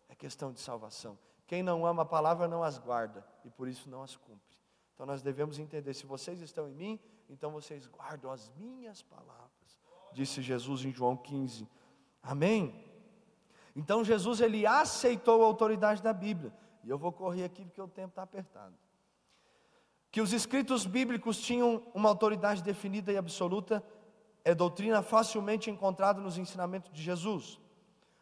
É questão de salvação. Quem não ama a palavra não as guarda e por isso não as cumpre. Então nós devemos entender: se vocês estão em mim, então vocês guardam as minhas palavras, disse Jesus em João 15. Amém? Então Jesus ele aceitou a autoridade da Bíblia. E eu vou correr aqui porque o tempo está apertado. Que os escritos bíblicos tinham uma autoridade definida e absoluta é doutrina facilmente encontrada nos ensinamentos de Jesus.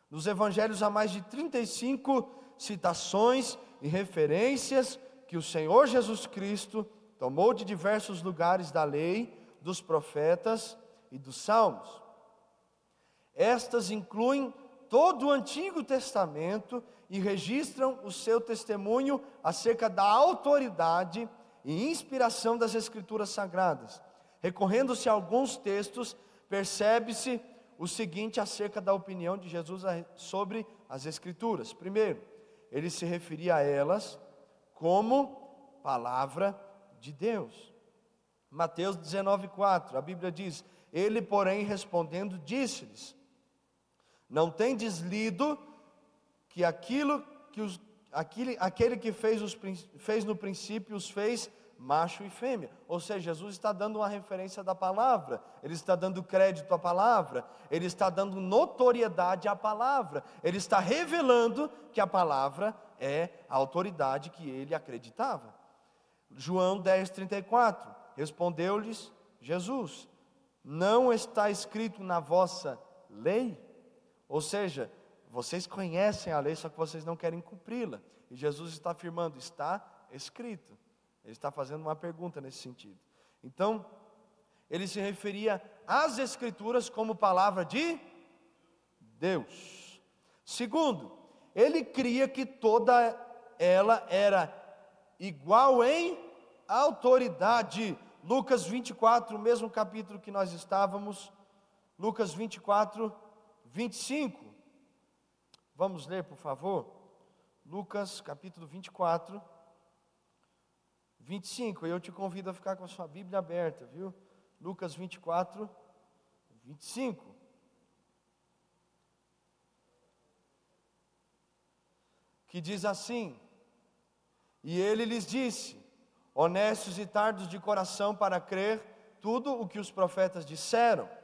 Nos evangelhos há mais de 35 citações e referências que o Senhor Jesus Cristo tomou de diversos lugares da lei, dos profetas e dos salmos. Estas incluem todo o Antigo Testamento e registram o seu testemunho acerca da autoridade e inspiração das Escrituras Sagradas. Recorrendo-se a alguns textos, percebe-se o seguinte acerca da opinião de Jesus sobre as Escrituras. Primeiro, ele se referia a elas como palavra de Deus. Mateus 19,4, a Bíblia diz: Ele, porém, respondendo, disse-lhes: Não tendes lido que aquilo que os, aquele, aquele que fez, os, fez no princípio os fez macho e fêmea. Ou seja, Jesus está dando uma referência da palavra, ele está dando crédito à palavra, ele está dando notoriedade à palavra, ele está revelando que a palavra é a autoridade que ele acreditava. João 10:34 respondeu-lhes Jesus: Não está escrito na vossa lei? Ou seja, vocês conhecem a lei, só que vocês não querem cumpri-la. E Jesus está afirmando: está escrito. Ele está fazendo uma pergunta nesse sentido. Então, ele se referia às Escrituras como palavra de Deus. Segundo, ele cria que toda ela era igual em autoridade. Lucas 24, o mesmo capítulo que nós estávamos, Lucas 24, 25. Vamos ler, por favor? Lucas capítulo 24, 25. E eu te convido a ficar com a sua Bíblia aberta, viu? Lucas 24, 25. Que diz assim: E ele lhes disse: Honestos e tardos de coração para crer tudo o que os profetas disseram.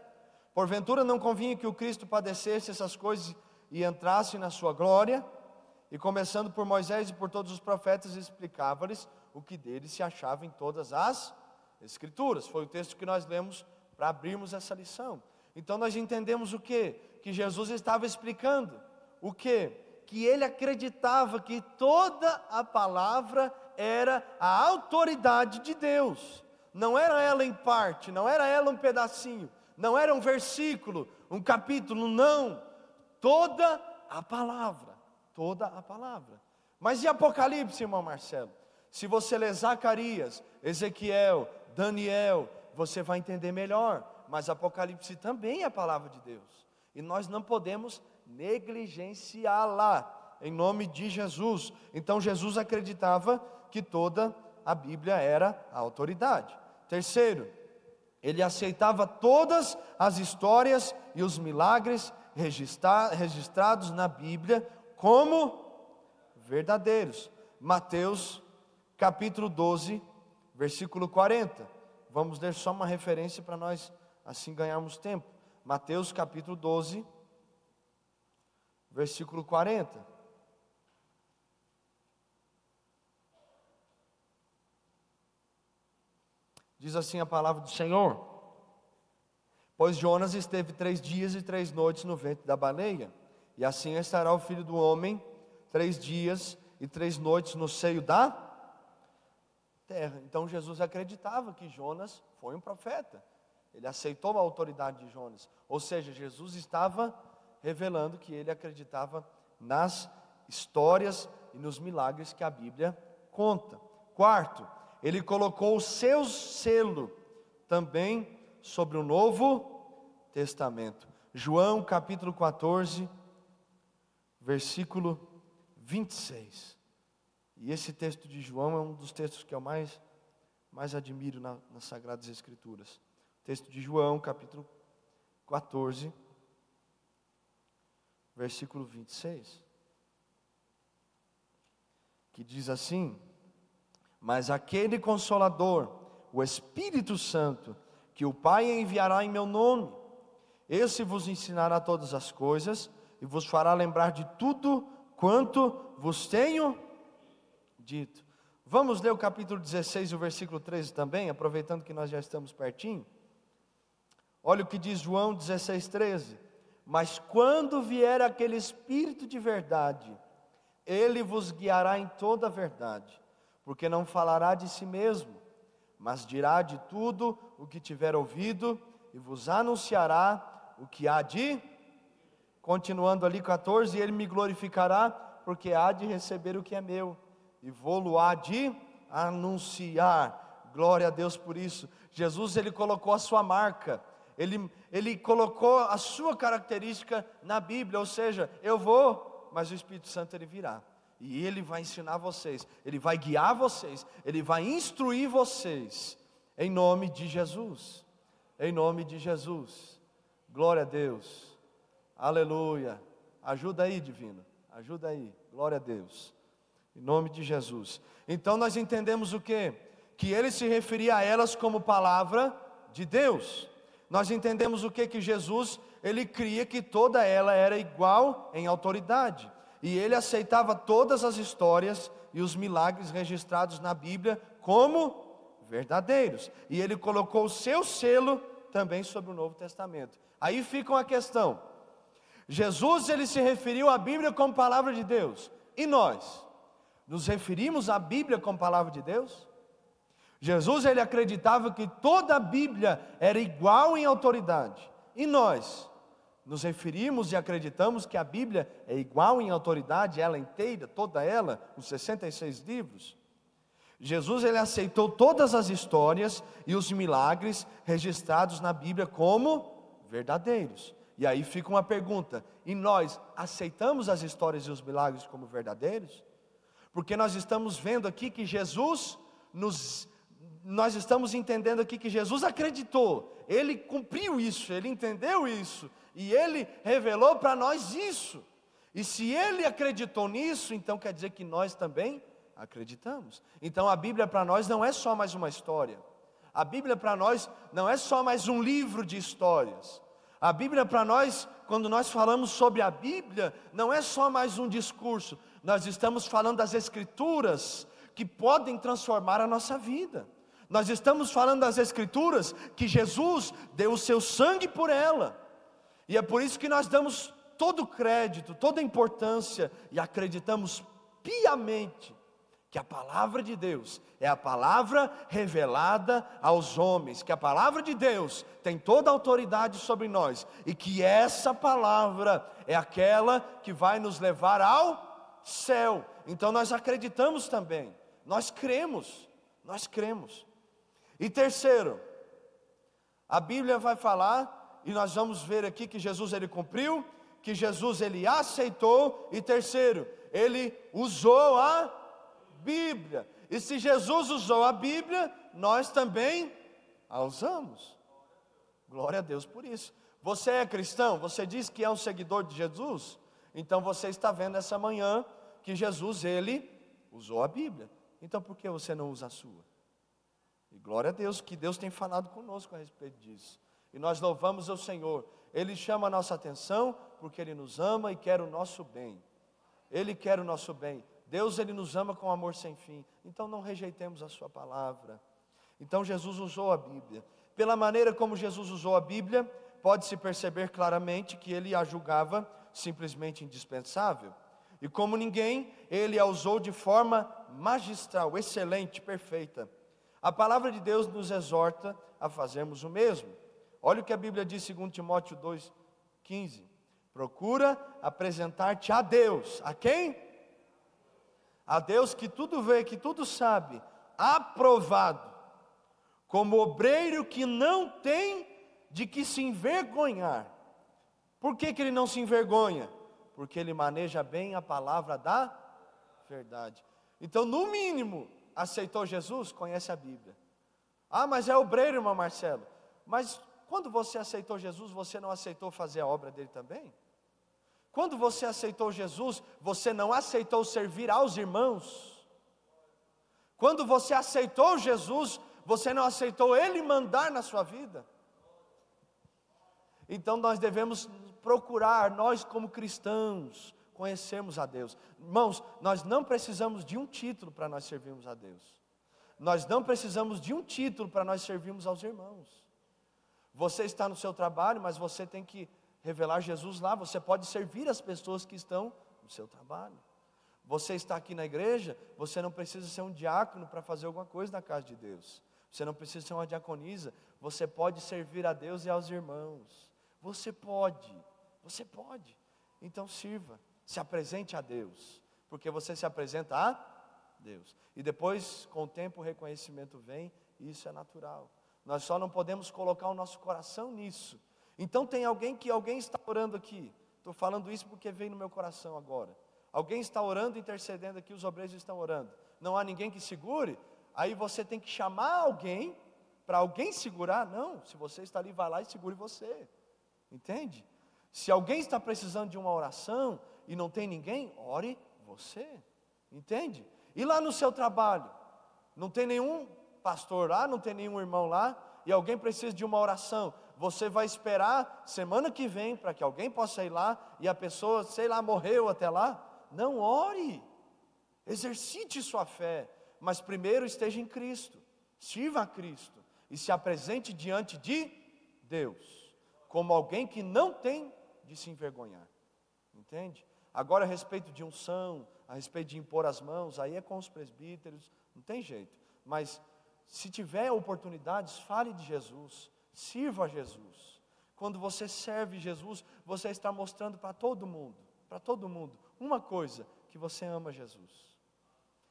Porventura não convinha que o Cristo padecesse essas coisas e entrasse na sua glória. E começando por Moisés e por todos os profetas, explicava-lhes o que dele se achava em todas as Escrituras. Foi o texto que nós lemos para abrirmos essa lição. Então nós entendemos o que? Que Jesus estava explicando o que? Que ele acreditava que toda a palavra era a autoridade de Deus. Não era ela em parte, não era ela um pedacinho, não era um versículo, um capítulo, não toda a palavra, toda a palavra. Mas e Apocalipse, irmão Marcelo? Se você ler Zacarias, Ezequiel, Daniel, você vai entender melhor. Mas Apocalipse também é a palavra de Deus. E nós não podemos negligenciá-la, em nome de Jesus. Então Jesus acreditava que toda a Bíblia era a autoridade. Terceiro, ele aceitava todas as histórias e os milagres registrados na Bíblia como verdadeiros. Mateus capítulo 12, versículo 40. Vamos ler só uma referência para nós assim ganharmos tempo. Mateus capítulo 12, versículo 40. Diz assim a palavra do Senhor: Pois Jonas esteve três dias e três noites no ventre da baleia, e assim estará o filho do homem três dias e três noites no seio da terra. Então Jesus acreditava que Jonas foi um profeta, ele aceitou a autoridade de Jonas, ou seja, Jesus estava revelando que ele acreditava nas histórias e nos milagres que a Bíblia conta. Quarto, ele colocou o seu selo também sobre o Novo Testamento. João capítulo 14, versículo 26. E esse texto de João é um dos textos que eu mais, mais admiro na, nas Sagradas Escrituras. Texto de João, capítulo 14, versículo 26. Que diz assim: Mas aquele consolador, o Espírito Santo, que o Pai enviará em meu nome, esse vos ensinará todas as coisas e vos fará lembrar de tudo quanto vos tenho dito. Vamos ler o capítulo 16, o versículo 13 também, aproveitando que nós já estamos pertinho. Olha o que diz João 16, 13. Mas quando vier aquele Espírito de verdade, ele vos guiará em toda a verdade, porque não falará de si mesmo, mas dirá de tudo o que tiver ouvido e vos anunciará o que há de. Continuando ali 14, ele me glorificará, porque há de receber o que é meu e vou-lo há de anunciar. Glória a Deus por isso. Jesus ele colocou a sua marca, ele, ele colocou a sua característica na Bíblia, ou seja, eu vou, mas o Espírito Santo ele virá. E ele vai ensinar vocês, ele vai guiar vocês, ele vai instruir vocês, em nome de Jesus. Em nome de Jesus. Glória a Deus. Aleluia. Ajuda aí, divino. Ajuda aí. Glória a Deus. Em nome de Jesus. Então nós entendemos o que? Que ele se referia a elas como palavra de Deus. Nós entendemos o que? Que Jesus, ele cria que toda ela era igual em autoridade. E ele aceitava todas as histórias e os milagres registrados na Bíblia como verdadeiros. E ele colocou o seu selo também sobre o Novo Testamento. Aí fica uma questão. Jesus ele se referiu à Bíblia como palavra de Deus. E nós? Nos referimos à Bíblia como palavra de Deus? Jesus ele acreditava que toda a Bíblia era igual em autoridade. E nós nos referimos e acreditamos que a Bíblia é igual em autoridade, ela inteira, toda ela, os 66 livros. Jesus ele aceitou todas as histórias e os milagres registrados na Bíblia como verdadeiros. E aí fica uma pergunta: e nós aceitamos as histórias e os milagres como verdadeiros? porque nós estamos vendo aqui que Jesus nos nós estamos entendendo aqui que Jesus acreditou, ele cumpriu isso, ele entendeu isso, e ele revelou para nós isso. E se ele acreditou nisso, então quer dizer que nós também acreditamos. Então a Bíblia para nós não é só mais uma história. A Bíblia para nós não é só mais um livro de histórias. A Bíblia para nós, quando nós falamos sobre a Bíblia, não é só mais um discurso, nós estamos falando das Escrituras que podem transformar a nossa vida. Nós estamos falando das Escrituras que Jesus deu o seu sangue por ela. E é por isso que nós damos todo crédito, toda importância e acreditamos piamente que a palavra de Deus é a palavra revelada aos homens, que a palavra de Deus tem toda a autoridade sobre nós e que essa palavra é aquela que vai nos levar ao céu. Então nós acreditamos também, nós cremos, nós cremos. E terceiro, a Bíblia vai falar, e nós vamos ver aqui que Jesus ele cumpriu, que Jesus ele aceitou, e terceiro, ele usou a Bíblia. E se Jesus usou a Bíblia, nós também a usamos. Glória a Deus por isso. Você é cristão? Você diz que é um seguidor de Jesus? Então você está vendo essa manhã que Jesus ele usou a Bíblia. Então por que você não usa a sua? E glória a Deus que Deus tem falado conosco a respeito disso. E nós louvamos o Senhor. Ele chama a nossa atenção porque ele nos ama e quer o nosso bem. Ele quer o nosso bem. Deus ele nos ama com amor sem fim. Então não rejeitemos a sua palavra. Então Jesus usou a Bíblia. Pela maneira como Jesus usou a Bíblia, pode-se perceber claramente que ele a julgava simplesmente indispensável. E como ninguém, ele a usou de forma magistral, excelente, perfeita. A palavra de Deus nos exorta a fazermos o mesmo. Olha o que a Bíblia diz, 2 Timóteo 2,15. Procura apresentar-te a Deus. A quem? A Deus que tudo vê, que tudo sabe, aprovado, como obreiro que não tem de que se envergonhar. Por que, que ele não se envergonha? Porque ele maneja bem a palavra da Verdade. Então, no mínimo, aceitou Jesus, conhece a Bíblia. Ah, mas é obreiro, irmão Marcelo. Mas quando você aceitou Jesus, você não aceitou fazer a obra dele também? Quando você aceitou Jesus, você não aceitou servir aos irmãos? Quando você aceitou Jesus, você não aceitou Ele mandar na sua vida? Então nós devemos procurar, nós como cristãos, conhecermos a Deus. Irmãos, nós não precisamos de um título para nós servirmos a Deus. Nós não precisamos de um título para nós servirmos aos irmãos. Você está no seu trabalho, mas você tem que revelar Jesus lá. Você pode servir as pessoas que estão no seu trabalho. Você está aqui na igreja, você não precisa ser um diácono para fazer alguma coisa na casa de Deus. Você não precisa ser uma diaconisa. Você pode servir a Deus e aos irmãos. Você pode, você pode. Então sirva, se apresente a Deus, porque você se apresenta a Deus. E depois, com o tempo, o reconhecimento vem, e isso é natural. Nós só não podemos colocar o nosso coração nisso. Então tem alguém que alguém está orando aqui. Estou falando isso porque veio no meu coração agora. Alguém está orando, intercedendo aqui, os obreiros estão orando. Não há ninguém que segure. Aí você tem que chamar alguém para alguém segurar. Não, se você está ali, vai lá e segure você. Entende? Se alguém está precisando de uma oração e não tem ninguém, ore você. Entende? E lá no seu trabalho, não tem nenhum pastor lá, não tem nenhum irmão lá, e alguém precisa de uma oração. Você vai esperar semana que vem para que alguém possa ir lá e a pessoa, sei lá, morreu até lá? Não ore, exercite sua fé, mas primeiro esteja em Cristo, sirva a Cristo e se apresente diante de Deus, como alguém que não tem de se envergonhar, entende? Agora, a respeito de unção, a respeito de impor as mãos, aí é com os presbíteros, não tem jeito, mas se tiver oportunidades, fale de Jesus, sirva a Jesus. Quando você serve Jesus, você está mostrando para todo mundo, para todo mundo, uma coisa: que você ama Jesus.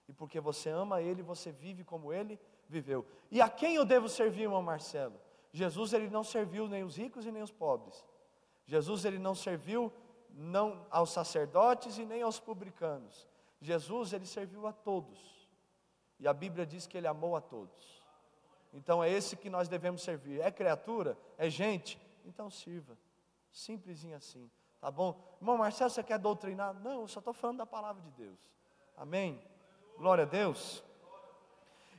E porque você ama Ele, você vive como Ele viveu. E a quem eu devo servir, irmão Marcelo? Jesus ele não serviu nem os ricos e nem os pobres. Jesus ele não serviu não aos sacerdotes e nem aos publicanos. Jesus ele serviu a todos. E a Bíblia diz que ele amou a todos. Então é esse que nós devemos servir. É criatura? É gente? Então sirva. Simplesinho assim. Tá bom? Irmão Marcelo, você quer doutrinar? Não, eu só estou falando da palavra de Deus. Amém? Glória a Deus.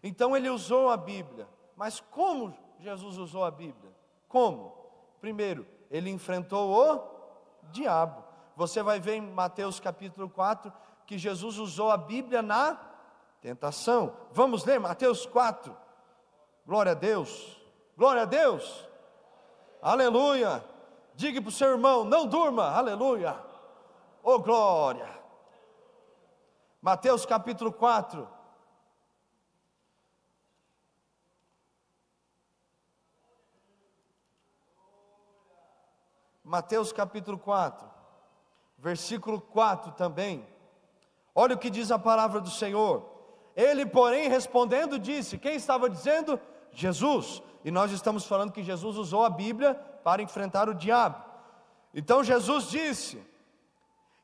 Então ele usou a Bíblia. Mas como Jesus usou a Bíblia? Como? Primeiro, ele enfrentou o diabo. Você vai ver em Mateus capítulo 4 que Jesus usou a Bíblia na tentação. Vamos ler Mateus 4. Glória a Deus. Glória a Deus. Aleluia. Diga para o seu irmão: não durma, aleluia. Oh glória. Mateus capítulo 4. Mateus capítulo 4, versículo 4 também. Olha o que diz a palavra do Senhor. Ele, porém, respondendo, disse: Quem estava dizendo? Jesus. E nós estamos falando que Jesus usou a Bíblia para enfrentar o diabo. Então Jesus disse: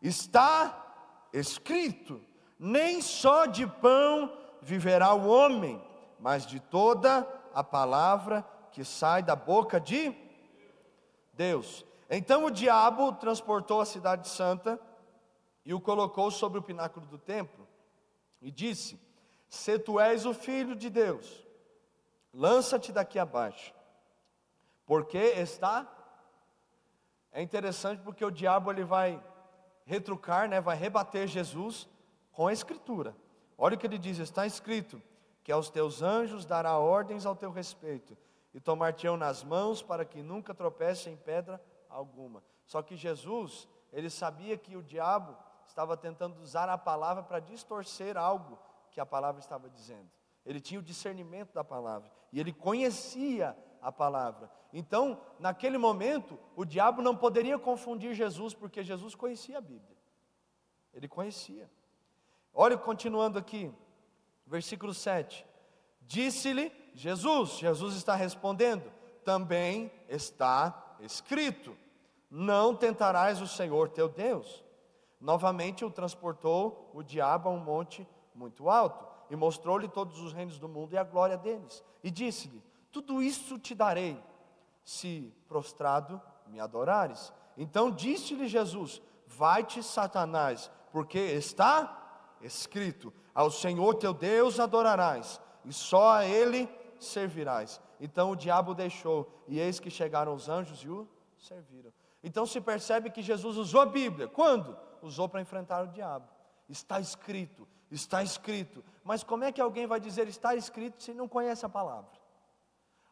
Está escrito: nem só de pão viverá o homem, mas de toda a palavra que sai da boca de Deus. Então o diabo transportou a cidade santa e o colocou sobre o pináculo do templo e disse: Se tu és o filho de Deus, lança-te daqui abaixo, porque está. É interessante porque o diabo ele vai retrucar, né, vai rebater Jesus com a escritura. Olha o que ele diz: está escrito que aos teus anjos dará ordens ao teu respeito e tomar-te-ão nas mãos para que nunca tropece em pedra alguma. Só que Jesus, ele sabia que o diabo estava tentando usar a palavra para distorcer algo que a palavra estava dizendo. Ele tinha o discernimento da palavra e ele conhecia a palavra. Então, naquele momento, o diabo não poderia confundir Jesus, porque Jesus conhecia a Bíblia. Ele conhecia. Olha, continuando aqui, versículo 7. Disse-lhe Jesus, Jesus está respondendo, também está escrito: Não tentarás o Senhor teu Deus. Novamente o transportou o diabo a um monte muito alto e mostrou-lhe todos os reinos do mundo e a glória deles. E disse-lhe: Tudo isso te darei, se prostrado me adorares. Então disse-lhe Jesus: Vai-te, Satanás, porque está escrito: Ao Senhor teu Deus adorarás, e só a Ele servirás. Então o diabo deixou, e eis que chegaram os anjos e o serviram. Então se percebe que Jesus usou a Bíblia. Quando? Usou para enfrentar o diabo. Está escrito, está escrito. Mas como é que alguém vai dizer está escrito se não conhece a palavra?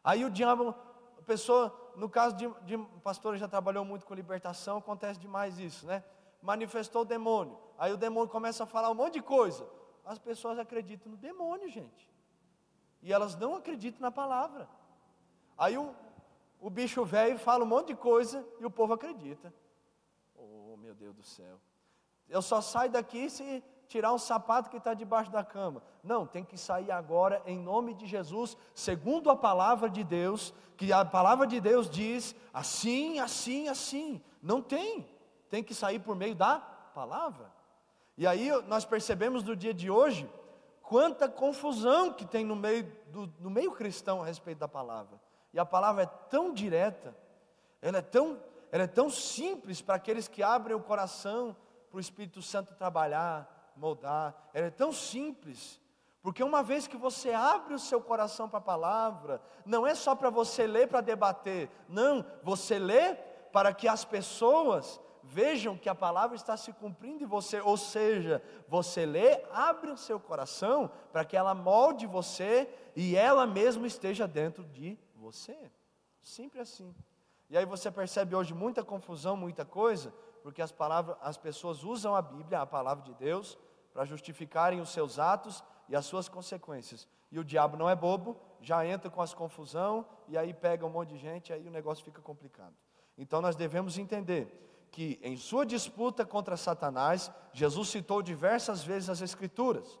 Aí o diabo, a pessoa, no caso de, de pastor já trabalhou muito com libertação, acontece demais isso, né? Manifestou o demônio. Aí o demônio começa a falar um monte de coisa. As pessoas acreditam no demônio, gente. E elas não acreditam na palavra. Aí o, o bicho velho fala um monte de coisa e o povo acredita. Oh, meu Deus do céu. Eu só saio daqui se tirar um sapato que está debaixo da cama. Não, tem que sair agora em nome de Jesus, segundo a palavra de Deus, que a palavra de Deus diz assim, assim, assim. Não tem, tem que sair por meio da palavra. E aí nós percebemos no dia de hoje quanta confusão que tem no meio, do, no meio cristão a respeito da palavra. E a palavra é tão direta, ela é tão, ela é tão simples para aqueles que abrem o coração para o Espírito Santo trabalhar, moldar. Ela é tão simples. Porque uma vez que você abre o seu coração para a palavra, não é só para você ler para debater, não, você lê para que as pessoas vejam que a palavra está se cumprindo em você, ou seja, você lê, abre o seu coração para que ela molde você e ela mesma esteja dentro de você. Simples assim. E aí você percebe hoje muita confusão, muita coisa, porque as palavras, as pessoas usam a Bíblia, a palavra de Deus, para justificarem os seus atos e as suas consequências. E o diabo não é bobo, já entra com as confusão e aí pega um monte de gente, aí o negócio fica complicado. Então nós devemos entender que em sua disputa contra Satanás, Jesus citou diversas vezes as escrituras.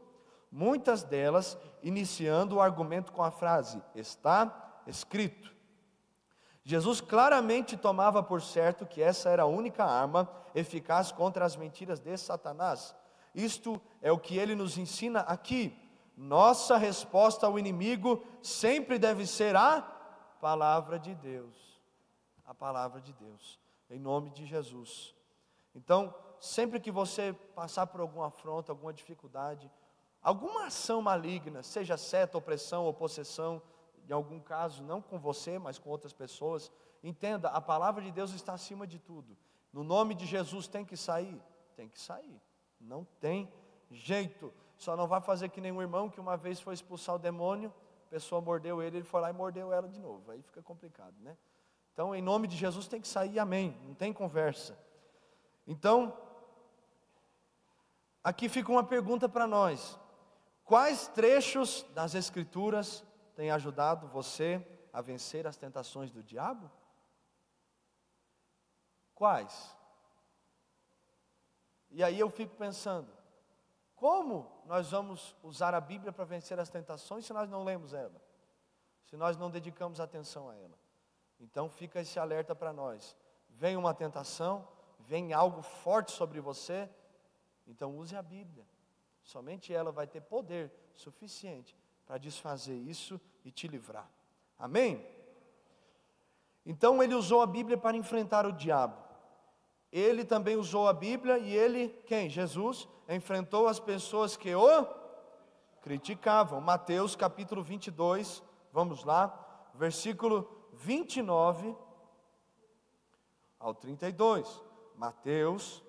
Muitas delas iniciando o argumento com a frase: está escrito. Jesus claramente tomava por certo que essa era a única arma eficaz contra as mentiras de Satanás. Isto é o que ele nos ensina aqui. Nossa resposta ao inimigo sempre deve ser a palavra de Deus. A palavra de Deus, em nome de Jesus. Então, sempre que você passar por alguma afronta, alguma dificuldade, alguma ação maligna, seja seta, opressão ou possessão, em algum caso, não com você, mas com outras pessoas, entenda, a palavra de Deus está acima de tudo. No nome de Jesus tem que sair? Tem que sair. Não tem jeito. Só não vai fazer que nenhum irmão que uma vez foi expulsar o demônio, a pessoa mordeu ele, ele foi lá e mordeu ela de novo. Aí fica complicado, né? Então, em nome de Jesus tem que sair, amém. Não tem conversa. Então, aqui fica uma pergunta para nós: quais trechos das Escrituras têm ajudado você a vencer as tentações do diabo? Quais? E aí eu fico pensando, como nós vamos usar a Bíblia para vencer as tentações se nós não lemos ela? Se nós não dedicamos atenção a ela? Então fica esse alerta para nós. Vem uma tentação, vem algo forte sobre você, então use a Bíblia. Somente ela vai ter poder suficiente para desfazer isso e te livrar. Amém? Então ele usou a Bíblia para enfrentar o diabo ele também usou a Bíblia e ele, quem? Jesus, enfrentou as pessoas que o criticavam. Mateus capítulo 22, vamos lá, versículo 29 ao 32. Mateus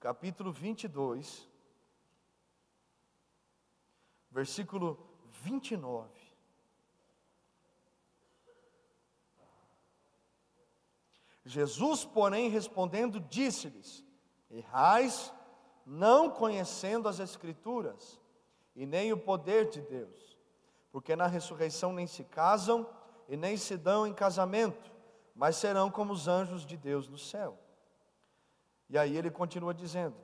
capítulo 22, versículo 29. Jesus, porém, respondendo, disse-lhes: Errais, não conhecendo as Escrituras e nem o poder de Deus, porque na ressurreição nem se casam e nem se dão em casamento, mas serão como os anjos de Deus no céu. E aí ele continua dizendo: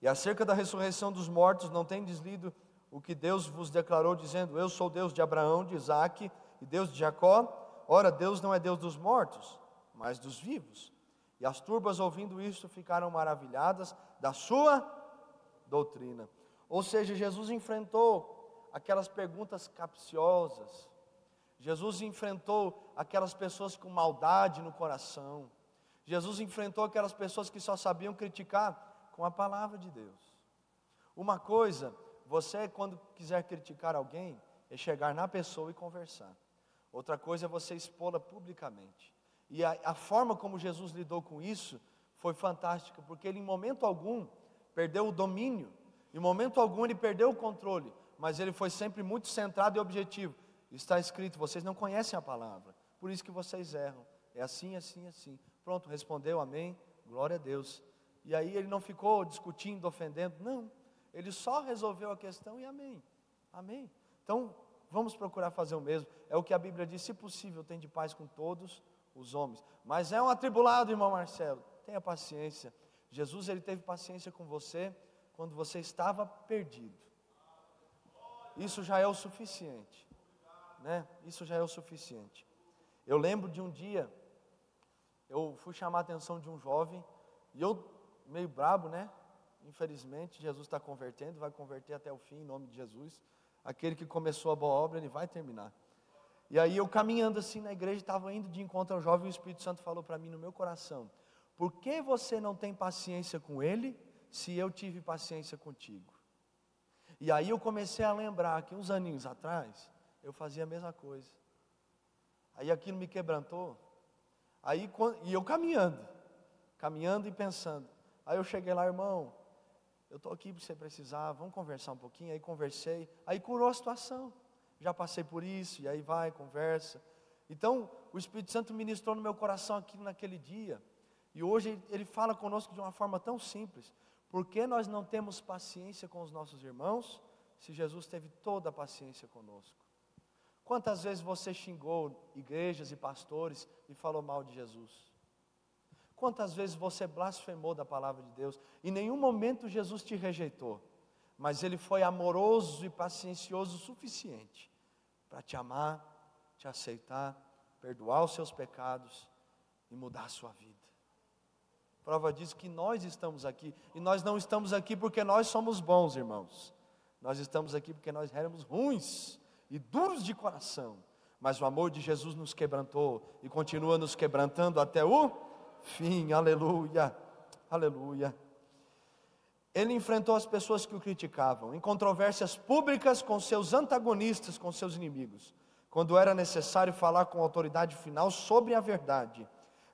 E acerca da ressurreição dos mortos, não tem deslido o que Deus vos declarou, dizendo: Eu sou Deus de Abraão, de Isaque e Deus de Jacó? Ora, Deus não é Deus dos mortos, mas dos vivos. E as turbas, ouvindo isso, ficaram maravilhadas da sua doutrina. Ou seja, Jesus enfrentou aquelas perguntas capciosas, Jesus enfrentou aquelas pessoas com maldade no coração, Jesus enfrentou aquelas pessoas que só sabiam criticar com a palavra de Deus. Uma coisa, você quando quiser criticar alguém, é chegar na pessoa e conversar. Outra coisa é você expô-la publicamente. E a, a, forma como Jesus lidou com isso foi fantástica, porque ele em momento algum perdeu o domínio, em momento algum ele perdeu o controle, mas ele foi sempre muito centrado e objetivo. Está escrito: vocês não conhecem a palavra, por isso que vocês erram. É assim, assim, assim. Pronto, respondeu, amém, glória a Deus. E aí ele não ficou discutindo, ofendendo, não. Ele só resolveu a questão e amém, amém. Então, vamos procurar fazer o mesmo. É o que a Bíblia diz: se possível, tem de paz com todos os homens. Mas é um atribulado, irmão Marcelo. Tenha paciência. Jesus ele teve paciência com você quando você estava perdido. Isso já é o suficiente, né? Isso já é o suficiente. Eu lembro de um dia eu fui chamar a atenção de um jovem, e eu, meio brabo, né? Infelizmente, Jesus está convertendo, vai converter até o fim, em nome de Jesus. Aquele que começou a boa obra, ele vai terminar. E aí eu caminhando assim na igreja, estava indo de encontro ao jovem, e o Espírito Santo falou para mim no meu coração: Por que você não tem paciência com ele, se eu tive paciência contigo? E aí eu comecei a lembrar que uns aninhos atrás, eu fazia a mesma coisa. Aí aquilo me quebrantou, Aí, e eu caminhando, caminhando e pensando. Aí eu cheguei lá, irmão, eu estou aqui para você precisar, vamos conversar um pouquinho. Aí conversei, aí curou a situação. Já passei por isso, e aí vai, conversa. Então, o Espírito Santo ministrou no meu coração aqui naquele dia. E hoje ele fala conosco de uma forma tão simples. Por que nós não temos paciência com os nossos irmãos, se Jesus teve toda a paciência conosco? Quantas vezes você xingou igrejas e pastores e falou mal de Jesus? Quantas vezes você blasfemou da palavra de Deus? Em nenhum momento Jesus te rejeitou, mas Ele foi amoroso e paciencioso o suficiente para te amar, te aceitar, perdoar os seus pecados e mudar a sua vida. Prova disso que nós estamos aqui, e nós não estamos aqui porque nós somos bons, irmãos. Nós estamos aqui porque nós éramos ruins e duros de coração, mas o amor de Jesus nos quebrantou e continua nos quebrantando até o fim. Aleluia, aleluia. Ele enfrentou as pessoas que o criticavam, em controvérsias públicas com seus antagonistas, com seus inimigos, quando era necessário falar com autoridade final sobre a verdade.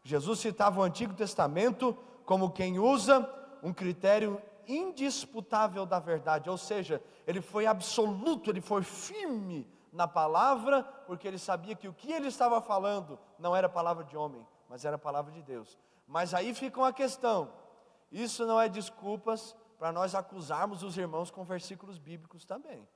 Jesus citava o Antigo Testamento como quem usa um critério indisputável da verdade, ou seja, ele foi absoluto, ele foi firme na palavra, porque ele sabia que o que ele estava falando não era palavra de homem, mas era palavra de Deus. Mas aí fica uma questão: isso não é desculpas para nós acusarmos os irmãos com versículos bíblicos também.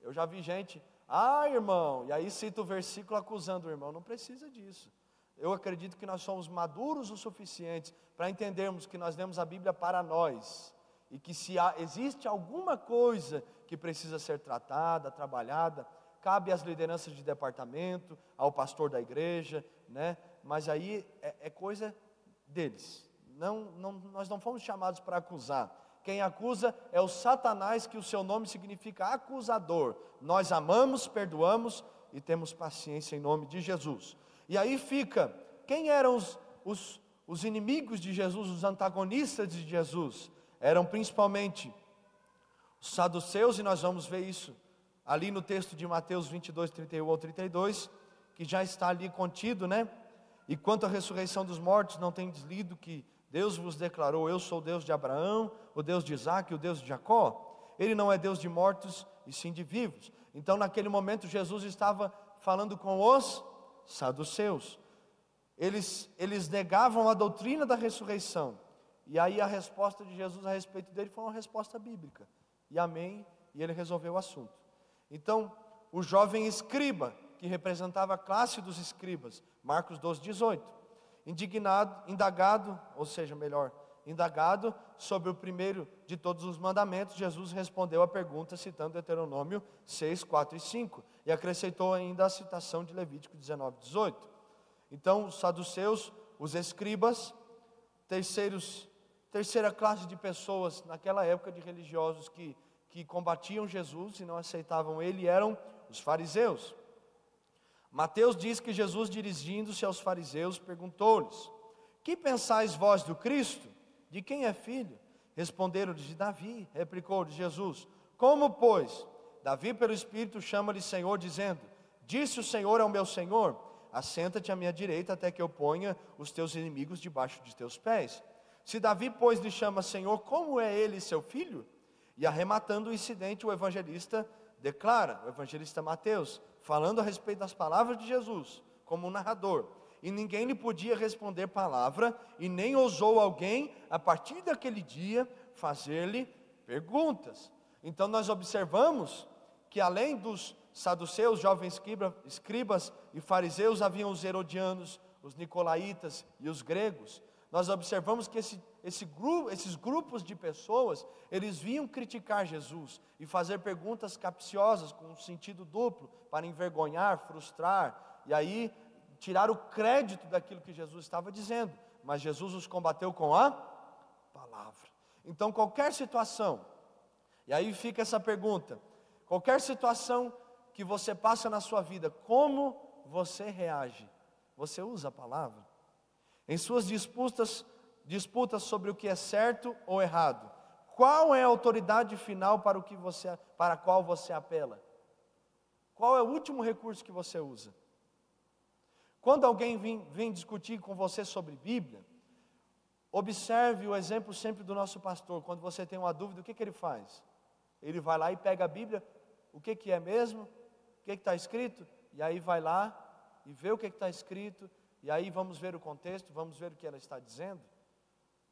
Eu já vi gente, ah, irmão, e aí cita o versículo acusando o irmão, não precisa disso. Eu acredito que nós somos maduros o suficiente para entendermos que nós lemos a Bíblia para nós e que se há, existe alguma coisa que precisa ser tratada, trabalhada, cabe às lideranças de departamento, ao pastor da igreja, né? Mas aí é, é coisa deles. Não, não, nós não fomos chamados para acusar. Quem acusa é o Satanás, que o seu nome significa acusador. Nós amamos, perdoamos e temos paciência em nome de Jesus. E aí fica: quem eram os, os, os inimigos de Jesus, os antagonistas de Jesus? eram principalmente os saduceus, e nós vamos ver isso ali no texto de Mateus 22, 31 ou 32, que já está ali contido, né? E quanto à ressurreição dos mortos, não tem lido que Deus vos declarou: Eu sou o Deus de Abraão, o Deus de Isaac, o Deus de Jacó. Ele não é Deus de mortos e sim de vivos. Então, naquele momento, Jesus estava falando com os saduceus. Eles, eles negavam a doutrina da ressurreição. E aí a resposta de Jesus a respeito dele foi uma resposta bíblica. E amém, e ele resolveu o assunto. Então, o jovem escriba, que representava a classe dos escribas, Marcos 12, 18, indignado, indagado, ou seja, melhor, indagado sobre o primeiro de todos os mandamentos, Jesus respondeu a pergunta citando Deuteronômio 6, 4 e 5, e acrescentou ainda a citação de Levítico 19, 18. Então, os saduceus, os escribas, terceiros, terceira classe de pessoas naquela época de religiosos que, que combatiam Jesus e não aceitavam ele eram os fariseus. Mateus diz que Jesus, dirigindo-se aos fariseus, perguntou-lhes: Que pensais vós do Cristo? De quem é filho? Responderam-lhe de Davi. Replicou-lhe Jesus: Como, pois? Davi, pelo Espírito, chama-lhe Senhor, dizendo: Disse o Senhor ao meu Senhor: Assenta-te à minha direita até que eu ponha os teus inimigos debaixo de teus pés. Se Davi, pois, lhe chama Senhor, como é ele seu filho? E arrematando o incidente, o evangelista declara, o evangelista Mateus, falando a respeito das palavras de Jesus, como narrador. E ninguém lhe podia responder palavra, e nem ousou alguém, a partir daquele dia, fazer-lhe perguntas. Então nós observamos que além dos saduceus, jovens escribas e fariseus, haviam os herodianos, os nicolaítas e os gregos. Nós observamos que esse, esse grupo, esses grupos de pessoas, eles vinham criticar Jesus e fazer perguntas capciosas com um sentido duplo, para envergonhar, frustrar, e aí tirar o crédito daquilo que Jesus estava dizendo. Mas Jesus os combateu com a palavra. Então, qualquer situação, e aí fica essa pergunta: qualquer situação que você passa na sua vida, como você reage? Você usa a palavra? Em suas disputas, disputas sobre o que é certo ou errado, qual é a autoridade final para o que você, para a qual você apela? Qual é o último recurso que você usa? Quando alguém vem, vem discutir com você sobre Bíblia, observe o exemplo sempre do nosso pastor. Quando você tem uma dúvida, o que, que ele faz? Ele vai lá e pega a Bíblia, o que, que é mesmo? O que está escrito? E aí vai lá e vê o que está escrito, e aí vamos ver o contexto, vamos ver o que ela está dizendo.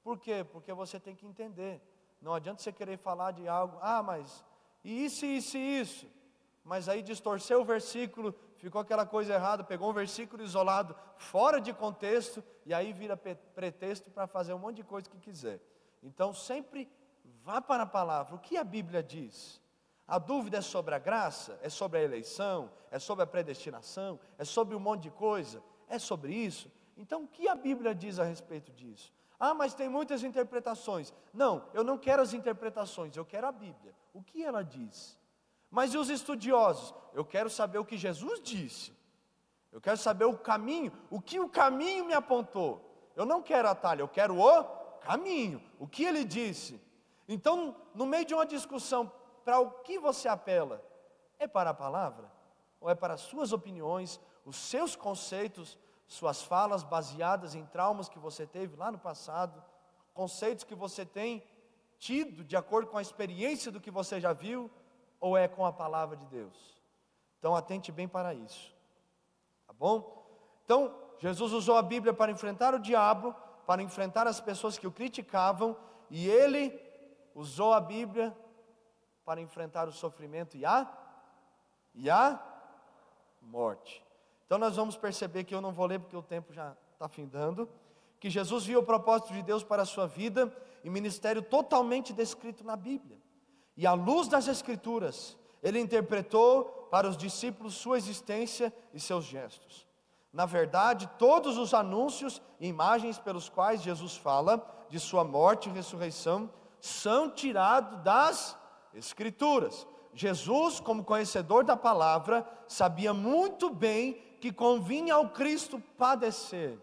Por quê? Porque você tem que entender. Não adianta você querer falar de algo, ah, mas isso, isso e isso. Mas aí distorceu o versículo, ficou aquela coisa errada, pegou um versículo isolado, fora de contexto, e aí vira pretexto para fazer um monte de coisa que quiser. Então sempre Vá para a palavra. O que a Bíblia diz? A dúvida é sobre a graça? É sobre a eleição? É sobre a predestinação? É sobre um monte de coisa? É sobre isso? Então, o que a Bíblia diz a respeito disso? Ah, mas tem muitas interpretações. Não, eu não quero as interpretações, eu quero a Bíblia. O que ela diz? Mas e os estudiosos? Eu quero saber o que Jesus disse. Eu quero saber o caminho, o que o caminho me apontou. Eu não quero atalho, eu quero o caminho. O que ele disse? Então, no meio de uma discussão, para o que você apela? É para a palavra? Ou é para as suas opiniões, os seus conceitos, suas falas baseadas em traumas que você teve lá no passado, conceitos que você tem tido de acordo com a experiência do que você já viu, ou é com a palavra de Deus? Então, atente bem para isso, tá bom? Então, Jesus usou a Bíblia para enfrentar o diabo, para enfrentar as pessoas que o criticavam, e ele usou a Bíblia para enfrentar o sofrimento e a, e a morte. Então nós vamos perceber que eu não vou ler porque o tempo já está findando, que Jesus viu o propósito de Deus para a sua vida e ministério totalmente descrito na Bíblia. E à luz das Escrituras, ele interpretou para os discípulos sua existência e seus gestos. Na verdade, todos os anúncios e imagens pelos quais Jesus fala de sua morte e ressurreição são tirados das Escrituras. Jesus, como conhecedor da palavra, sabia muito bem que convinha ao Cristo padecer.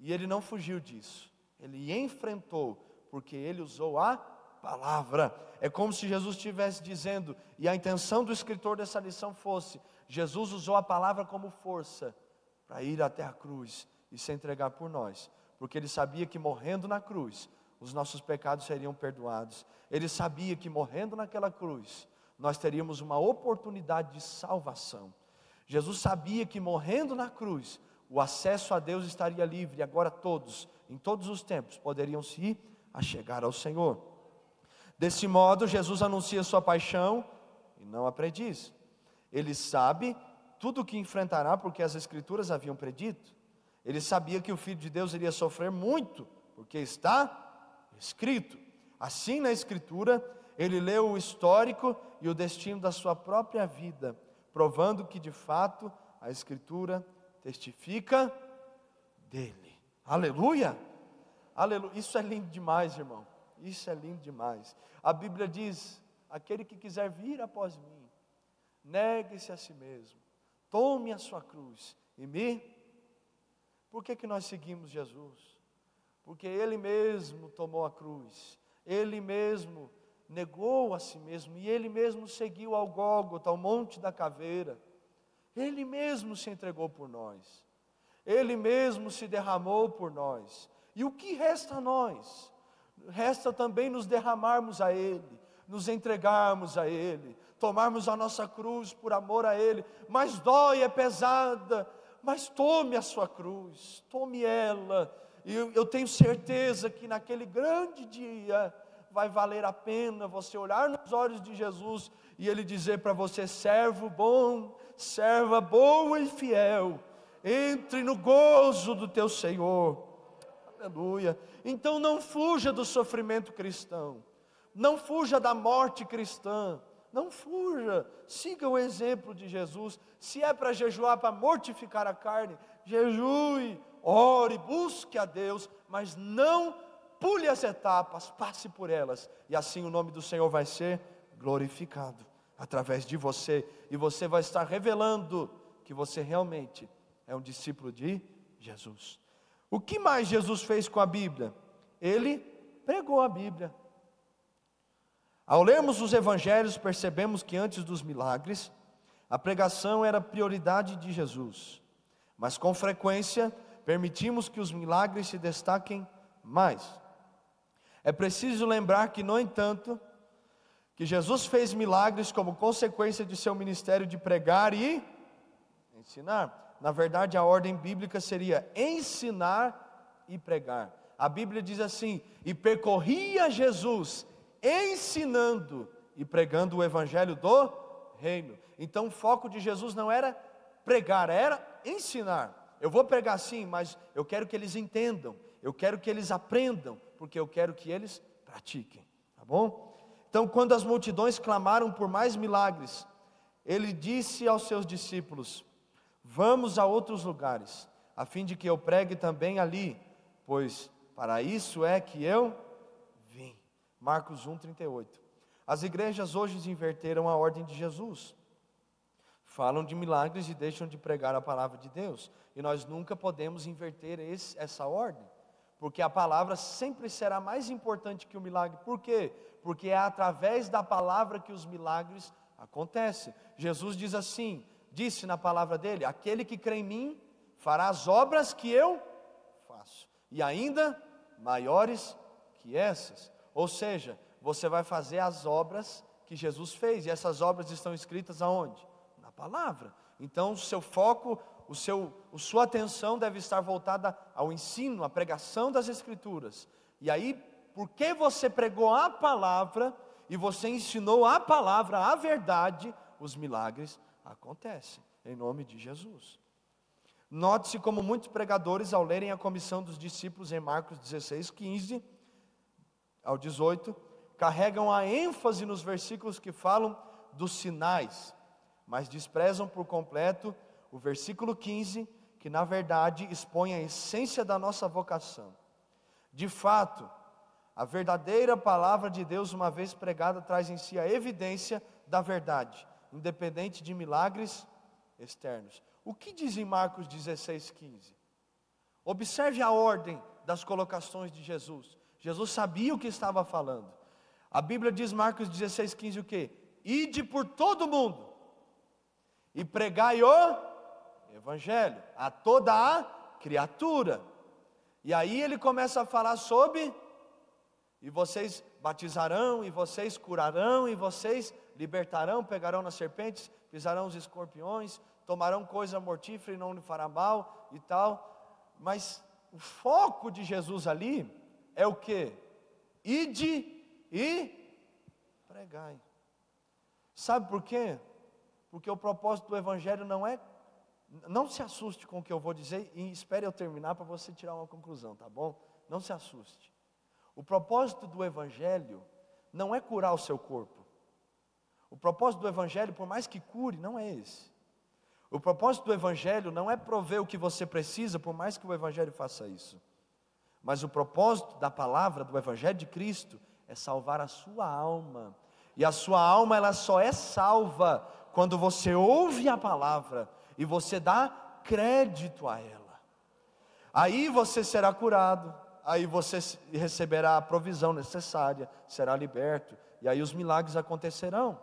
E ele não fugiu disso. Ele enfrentou, porque ele usou a palavra. É como se Jesus estivesse dizendo, e a intenção do escritor dessa lição fosse: Jesus usou a palavra como força para ir até a cruz e se entregar por nós, porque ele sabia que morrendo na cruz, os nossos pecados seriam perdoados. Ele sabia que morrendo naquela cruz, nós teríamos uma oportunidade de salvação. Jesus sabia que morrendo na cruz, o acesso a Deus estaria livre, agora todos, em todos os tempos, poderiam se a chegar ao Senhor. Desse modo, Jesus anuncia sua paixão e não a prediz. Ele sabe tudo o que enfrentará, porque as Escrituras haviam predito. Ele sabia que o Filho de Deus iria sofrer muito, porque está escrito. Assim, na Escritura, ele leu o histórico e o destino da sua própria vida, provando que de fato a Escritura testifica dele. Aleluia! Aleluia. Isso é lindo demais, irmão. Isso é lindo demais. A Bíblia diz: aquele que quiser vir após mim, negue-se a si mesmo, tome a sua cruz e me. Por que, que nós seguimos Jesus? Porque Ele mesmo tomou a cruz, Ele mesmo negou a si mesmo e Ele mesmo seguiu ao Gólgota, ao Monte da Caveira. Ele mesmo se entregou por nós, Ele mesmo se derramou por nós. E o que resta a nós? Resta também nos derramarmos a Ele, nos entregarmos a Ele, tomarmos a nossa cruz por amor a Ele. Mas dói, é pesada, mas tome a sua cruz, tome ela. E eu, eu tenho certeza que naquele grande dia vai valer a pena você olhar nos olhos de Jesus e Ele dizer para você: servo bom, serva boa e fiel, entre no gozo do teu Senhor. Aleluia. Então não fuja do sofrimento cristão, não fuja da morte cristã, não fuja, siga o exemplo de Jesus. Se é para jejuar, para mortificar a carne, jejue, ore, busque a Deus, mas não pule as etapas, passe por elas, e assim o nome do Senhor vai ser glorificado através de você, e você vai estar revelando que você realmente é um discípulo de Jesus. O que mais Jesus fez com a Bíblia? Ele pregou a Bíblia. Ao lermos os evangelhos, percebemos que antes dos milagres, a pregação era prioridade de Jesus. Mas com frequência, permitimos que os milagres se destaquem mais. É preciso lembrar que, no entanto, que Jesus fez milagres como consequência de seu ministério de pregar e ensinar na verdade a ordem bíblica seria ensinar e pregar. A Bíblia diz assim: e percorria Jesus ensinando e pregando o evangelho do reino. Então o foco de Jesus não era pregar, era ensinar. Eu vou pregar sim, mas eu quero que eles entendam, eu quero que eles aprendam, porque eu quero que eles pratiquem, tá bom? Então, quando as multidões clamaram por mais milagres, ele disse aos seus discípulos: Vamos a outros lugares, a fim de que eu pregue também ali, pois para isso é que eu vim. Marcos 1:38. As igrejas hoje inverteram a ordem de Jesus. Falam de milagres e deixam de pregar a palavra de Deus. E nós nunca podemos inverter esse, essa ordem, porque a palavra sempre será mais importante que o milagre. Por quê? Porque é através da palavra que os milagres acontecem. Jesus diz assim: disse na palavra dele: Aquele que crê em mim fará as obras que eu faço, e ainda maiores que essas. Ou seja, você vai fazer as obras que Jesus fez, e essas obras estão escritas aonde? Na palavra. Então, o seu foco, o seu, a sua atenção deve estar voltada ao ensino, à pregação das Escrituras. E aí, porque você pregou a palavra e você ensinou a palavra, a verdade, os milagres Acontece, em nome de Jesus. Note-se como muitos pregadores, ao lerem a comissão dos discípulos em Marcos 16, 15 ao 18, carregam a ênfase nos versículos que falam dos sinais, mas desprezam por completo o versículo 15, que na verdade expõe a essência da nossa vocação. De fato, a verdadeira palavra de Deus, uma vez pregada, traz em si a evidência da verdade independente de milagres externos. O que diz em Marcos 16, 15? Observe a ordem das colocações de Jesus. Jesus sabia o que estava falando. A Bíblia diz, Marcos 16, 15, o que? Ide por todo mundo e pregai o Evangelho a toda a criatura. E aí ele começa a falar sobre, e vocês batizarão, e vocês curarão, e vocês libertarão, pegarão nas serpentes, pisarão os escorpiões, tomarão coisa mortífera e não lhe fará mal e tal. Mas o foco de Jesus ali é o que? Ide e pregai. Sabe por quê? Porque o propósito do Evangelho não é. Não se assuste com o que eu vou dizer e espere eu terminar para você tirar uma conclusão, tá bom? Não se assuste. O propósito do Evangelho não é curar o seu corpo. O propósito do Evangelho, por mais que cure, não é esse. O propósito do Evangelho não é prover o que você precisa, por mais que o Evangelho faça isso. Mas o propósito da palavra, do Evangelho de Cristo, é salvar a sua alma. E a sua alma, ela só é salva quando você ouve a palavra e você dá crédito a ela. Aí você será curado, aí você receberá a provisão necessária, será liberto, e aí os milagres acontecerão.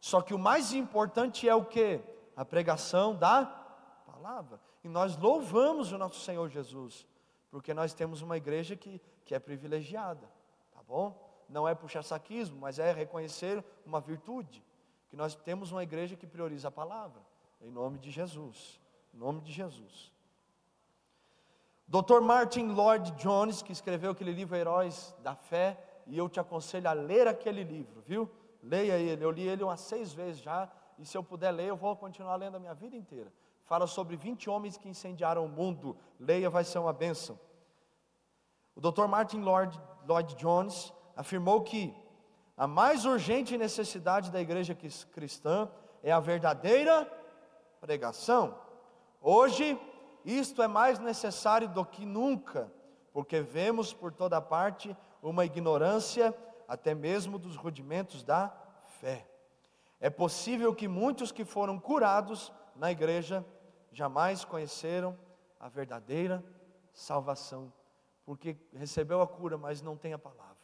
Só que o mais importante é o que? A pregação da palavra. E nós louvamos o nosso Senhor Jesus, porque nós temos uma igreja que, que é privilegiada, tá bom? Não é puxar saquismo, mas é reconhecer uma virtude, que nós temos uma igreja que prioriza a palavra, em nome de Jesus, em nome de Jesus. Dr. Martin Lloyd Jones, que escreveu aquele livro Heróis da Fé, e eu te aconselho a ler aquele livro, viu? Leia ele, eu li ele umas seis vezes já, e se eu puder ler, eu vou continuar lendo a minha vida inteira. Fala sobre 20 homens que incendiaram o mundo, leia, vai ser uma bênção. O Dr. Martin Lloyd, Lloyd Jones afirmou que a mais urgente necessidade da igreja cristã é a verdadeira pregação. Hoje, isto é mais necessário do que nunca, porque vemos por toda parte uma ignorância, até mesmo dos rudimentos da fé. É possível que muitos que foram curados na igreja jamais conheceram a verdadeira salvação, porque recebeu a cura, mas não tem a palavra.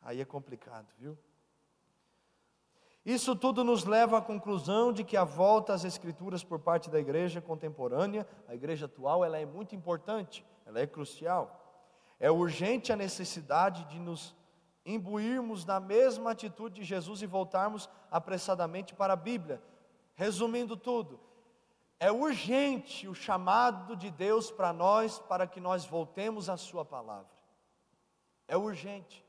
Aí é complicado, viu? Isso tudo nos leva à conclusão de que a volta às escrituras por parte da igreja contemporânea, a igreja atual, ela é muito importante, ela é crucial. É urgente a necessidade de nos imbuirmos na mesma atitude de Jesus e voltarmos apressadamente para a Bíblia. Resumindo tudo, é urgente o chamado de Deus para nós para que nós voltemos à Sua palavra. É urgente.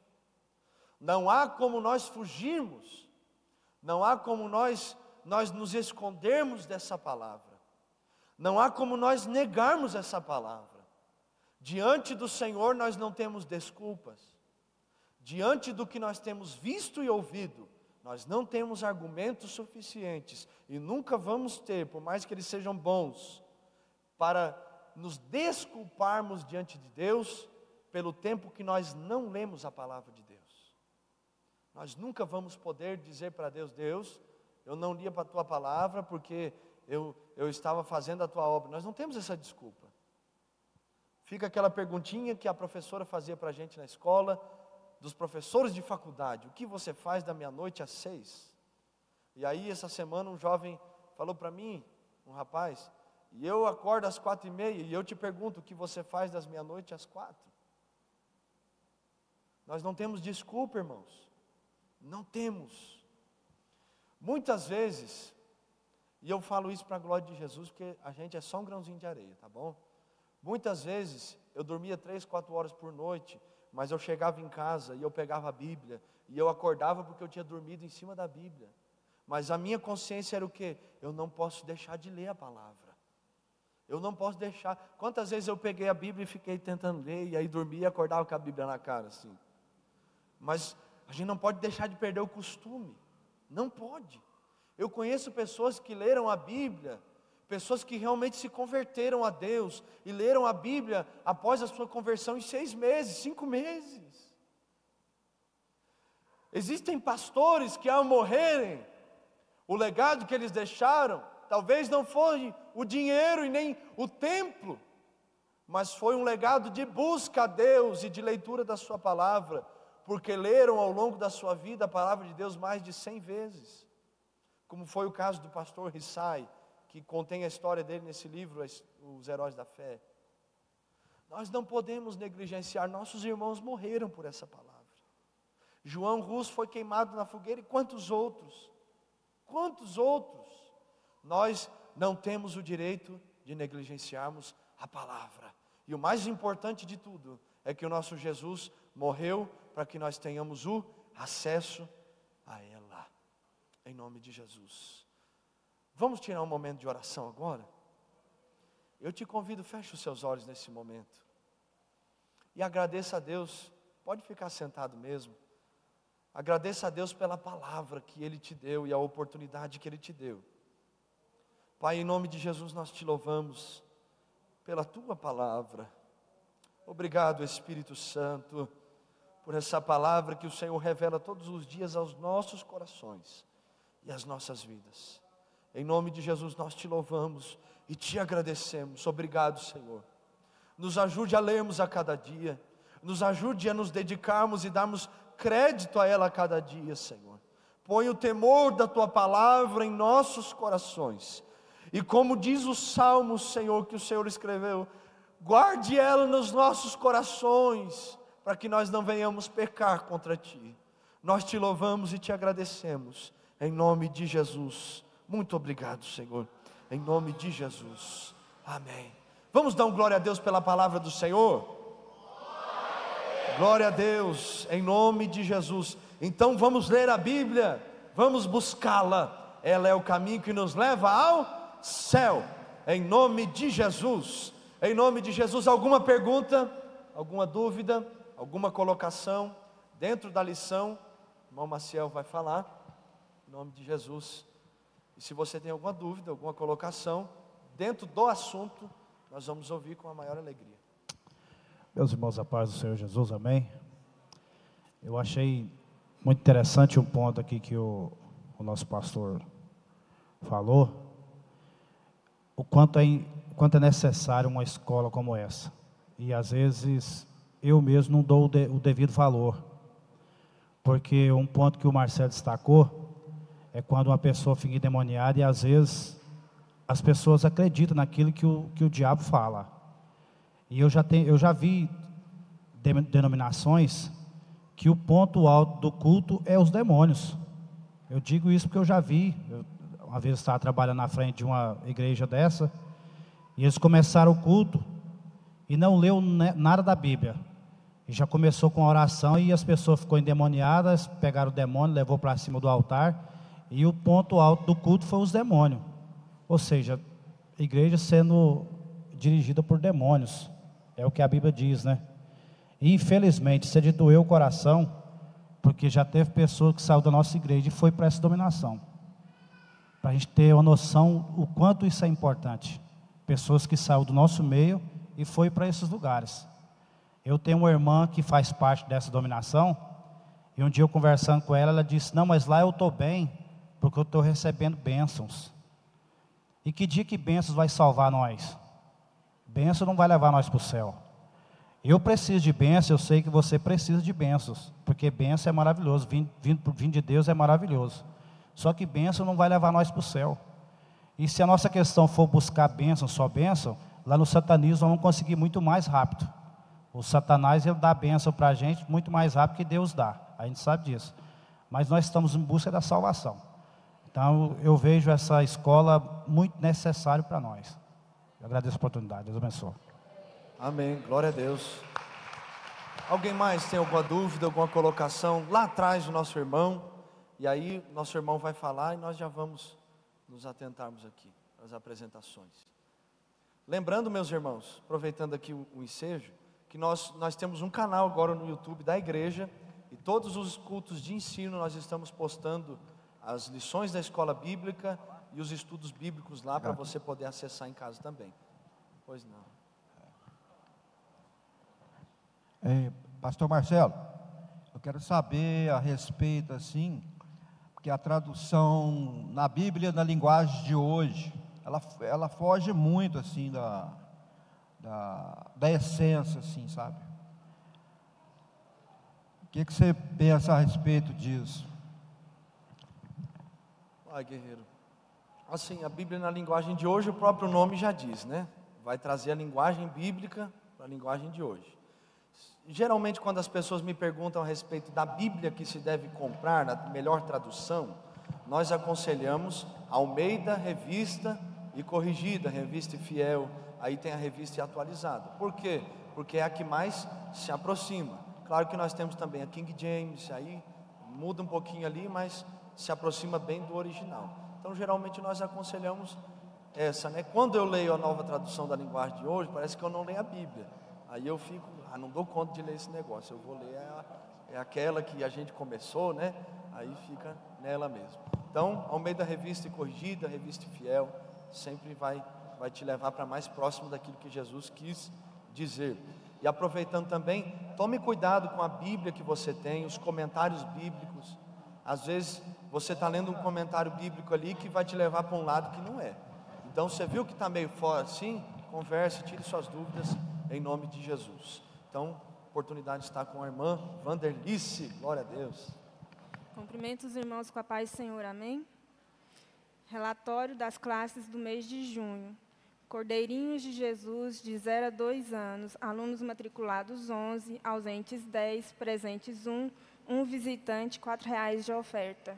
Não há como nós fugirmos não há como nós nós nos escondermos dessa palavra. Não há como nós negarmos essa palavra. Diante do Senhor nós não temos desculpas. Diante do que nós temos visto e ouvido, nós não temos argumentos suficientes e nunca vamos ter, por mais que eles sejam bons, para nos desculparmos diante de Deus pelo tempo que nós não lemos a palavra de Deus. Nós nunca vamos poder dizer para Deus: Deus, eu não lia para a tua palavra porque eu, eu estava fazendo a tua obra. Nós não temos essa desculpa. Fica aquela perguntinha que a professora fazia para a gente na escola, dos professores de faculdade: o que você faz da meia-noite às seis? E aí, essa semana, um jovem falou para mim, um rapaz, e eu acordo às quatro e meia, e eu te pergunto: o que você faz das meia-noite às quatro? Nós não temos desculpa, irmãos. Não temos. Muitas vezes, e eu falo isso para a glória de Jesus, porque a gente é só um grãozinho de areia, tá bom? Muitas vezes eu dormia três, quatro horas por noite, mas eu chegava em casa e eu pegava a Bíblia, e eu acordava porque eu tinha dormido em cima da Bíblia. Mas a minha consciência era o que? Eu não posso deixar de ler a palavra. Eu não posso deixar. Quantas vezes eu peguei a Bíblia e fiquei tentando ler, e aí dormia e acordava com a Bíblia na cara, assim. Mas a gente não pode deixar de perder o costume. Não pode. Eu conheço pessoas que leram a Bíblia, pessoas que realmente se converteram a Deus e leram a Bíblia após a sua conversão em seis meses, cinco meses. Existem pastores que ao morrerem, o legado que eles deixaram, talvez não foi o dinheiro e nem o templo, mas foi um legado de busca a Deus e de leitura da Sua palavra porque leram ao longo da sua vida a palavra de Deus mais de cem vezes, como foi o caso do pastor Rissai, que contém a história dele nesse livro, Os Heróis da Fé. Nós não podemos negligenciar, nossos irmãos morreram por essa palavra. João Russo foi queimado na fogueira e quantos outros? Quantos outros? Nós não temos o direito de negligenciarmos a palavra. E o mais importante de tudo é que o nosso Jesus morreu para que nós tenhamos o acesso a ela. Em nome de Jesus. Vamos tirar um momento de oração agora? Eu te convido, feche os seus olhos nesse momento. E agradeça a Deus. Pode ficar sentado mesmo. Agradeça a Deus pela palavra que Ele te deu e a oportunidade que Ele te deu. Pai, em nome de Jesus, nós te louvamos pela tua palavra. Obrigado, Espírito Santo, por essa palavra que o Senhor revela todos os dias aos nossos corações e às nossas vidas. Em nome de Jesus nós te louvamos e te agradecemos. Obrigado, Senhor. Nos ajude a lermos a cada dia, nos ajude a nos dedicarmos e darmos crédito a ela a cada dia, Senhor. Põe o temor da tua palavra em nossos corações. E como diz o salmo, Senhor, que o Senhor escreveu, guarde ela nos nossos corações, para que nós não venhamos pecar contra ti. Nós te louvamos e te agradecemos, em nome de Jesus. Muito obrigado, Senhor, em nome de Jesus. Amém. Vamos dar um glória a Deus pela palavra do Senhor? Glória a Deus, em nome de Jesus. Então vamos ler a Bíblia, vamos buscá-la. Ela é o caminho que nos leva ao céu. Em nome de Jesus. Em nome de Jesus, alguma pergunta, alguma dúvida, alguma colocação dentro da lição? O irmão Maciel vai falar. Em nome de Jesus. E se você tem alguma dúvida, alguma colocação dentro do assunto, nós vamos ouvir com a maior alegria. Meus irmãos, a paz do Senhor Jesus, amém. Eu achei muito interessante um ponto aqui que o, o nosso pastor falou, o quanto, é, o quanto é necessário uma escola como essa. E às vezes eu mesmo não dou o, de, o devido valor, porque um ponto que o Marcelo destacou é quando uma pessoa fica endemoniada e às vezes as pessoas acreditam naquilo que o, que o diabo fala. E eu já, tenho, eu já vi denominações que o ponto alto do culto é os demônios. Eu digo isso porque eu já vi. Eu, uma vez eu estava trabalhando na frente de uma igreja dessa, e eles começaram o culto e não leu nada da Bíblia. E já começou com a oração e as pessoas ficou endemoniadas, pegaram o demônio, levou para cima do altar, e o ponto alto do culto foi os demônios. Ou seja, a igreja sendo dirigida por demônios. É o que a Bíblia diz, né? E infelizmente, isso é de doer o coração, porque já teve pessoas que saíram da nossa igreja e foi para essa dominação. Para a gente ter uma noção o quanto isso é importante. Pessoas que saíram do nosso meio e foi para esses lugares. Eu tenho uma irmã que faz parte dessa dominação, e um dia eu conversando com ela, ela disse: Não, mas lá eu estou bem, porque eu estou recebendo bênçãos. E que dia que bênçãos vai salvar nós? Bênção não vai levar nós para o céu. Eu preciso de bênção, eu sei que você precisa de bênçãos, porque bênção é maravilhoso, vindo, vindo, vindo de Deus é maravilhoso. Só que bênção não vai levar nós para o céu. E se a nossa questão for buscar bênção, só bênção, lá no satanismo vamos conseguir muito mais rápido. O satanás ele dá bênção para a gente muito mais rápido que Deus dá. A gente sabe disso. Mas nós estamos em busca da salvação. Então eu vejo essa escola muito necessária para nós. Eu agradeço a oportunidade. Deus abençoe. Amém. Glória a Deus. Alguém mais tem alguma dúvida, alguma colocação? Lá atrás o nosso irmão. E aí nosso irmão vai falar e nós já vamos nos atentarmos aqui às apresentações. Lembrando, meus irmãos, aproveitando aqui o ensejo, que nós, nós temos um canal agora no YouTube da igreja e todos os cultos de ensino nós estamos postando as lições da escola bíblica e os estudos bíblicos lá para você poder acessar em casa também. Pois não. É, Pastor Marcelo, eu quero saber a respeito assim, porque a tradução na Bíblia na linguagem de hoje, ela, ela foge muito assim da, da, da essência, assim, sabe? O que, que você pensa a respeito disso? Ai, guerreiro. Assim, a Bíblia na linguagem de hoje, o próprio nome já diz, né? Vai trazer a linguagem bíblica para a linguagem de hoje. Geralmente, quando as pessoas me perguntam a respeito da Bíblia que se deve comprar, na melhor tradução, nós aconselhamos Almeida, revista e corrigida, revista e fiel. Aí tem a revista atualizada. Por quê? Porque é a que mais se aproxima. Claro que nós temos também a King James, aí muda um pouquinho ali, mas se aproxima bem do original. Então, geralmente nós aconselhamos essa, né? Quando eu leio a nova tradução da linguagem de hoje, parece que eu não leio a Bíblia. Aí eu fico, ah, não dou conta de ler esse negócio. Eu vou ler a, é aquela que a gente começou, né? Aí fica nela mesmo. Então, ao meio da revista corrigida, revista fiel, sempre vai vai te levar para mais próximo daquilo que Jesus quis dizer. E aproveitando também, tome cuidado com a Bíblia que você tem, os comentários bíblicos. Às vezes você está lendo um comentário bíblico ali que vai te levar para um lado que não é. Então você viu que está meio fora assim? Converse, tire suas dúvidas em nome de Jesus. Então, oportunidade de estar com a irmã Vanderlice, glória a Deus. Cumprimento os irmãos com a paz Senhor, amém? Relatório das classes do mês de junho. Cordeirinhos de Jesus, de 0 a 2 anos, alunos matriculados 11, ausentes 10, presentes 1, um visitante, R$ reais de oferta.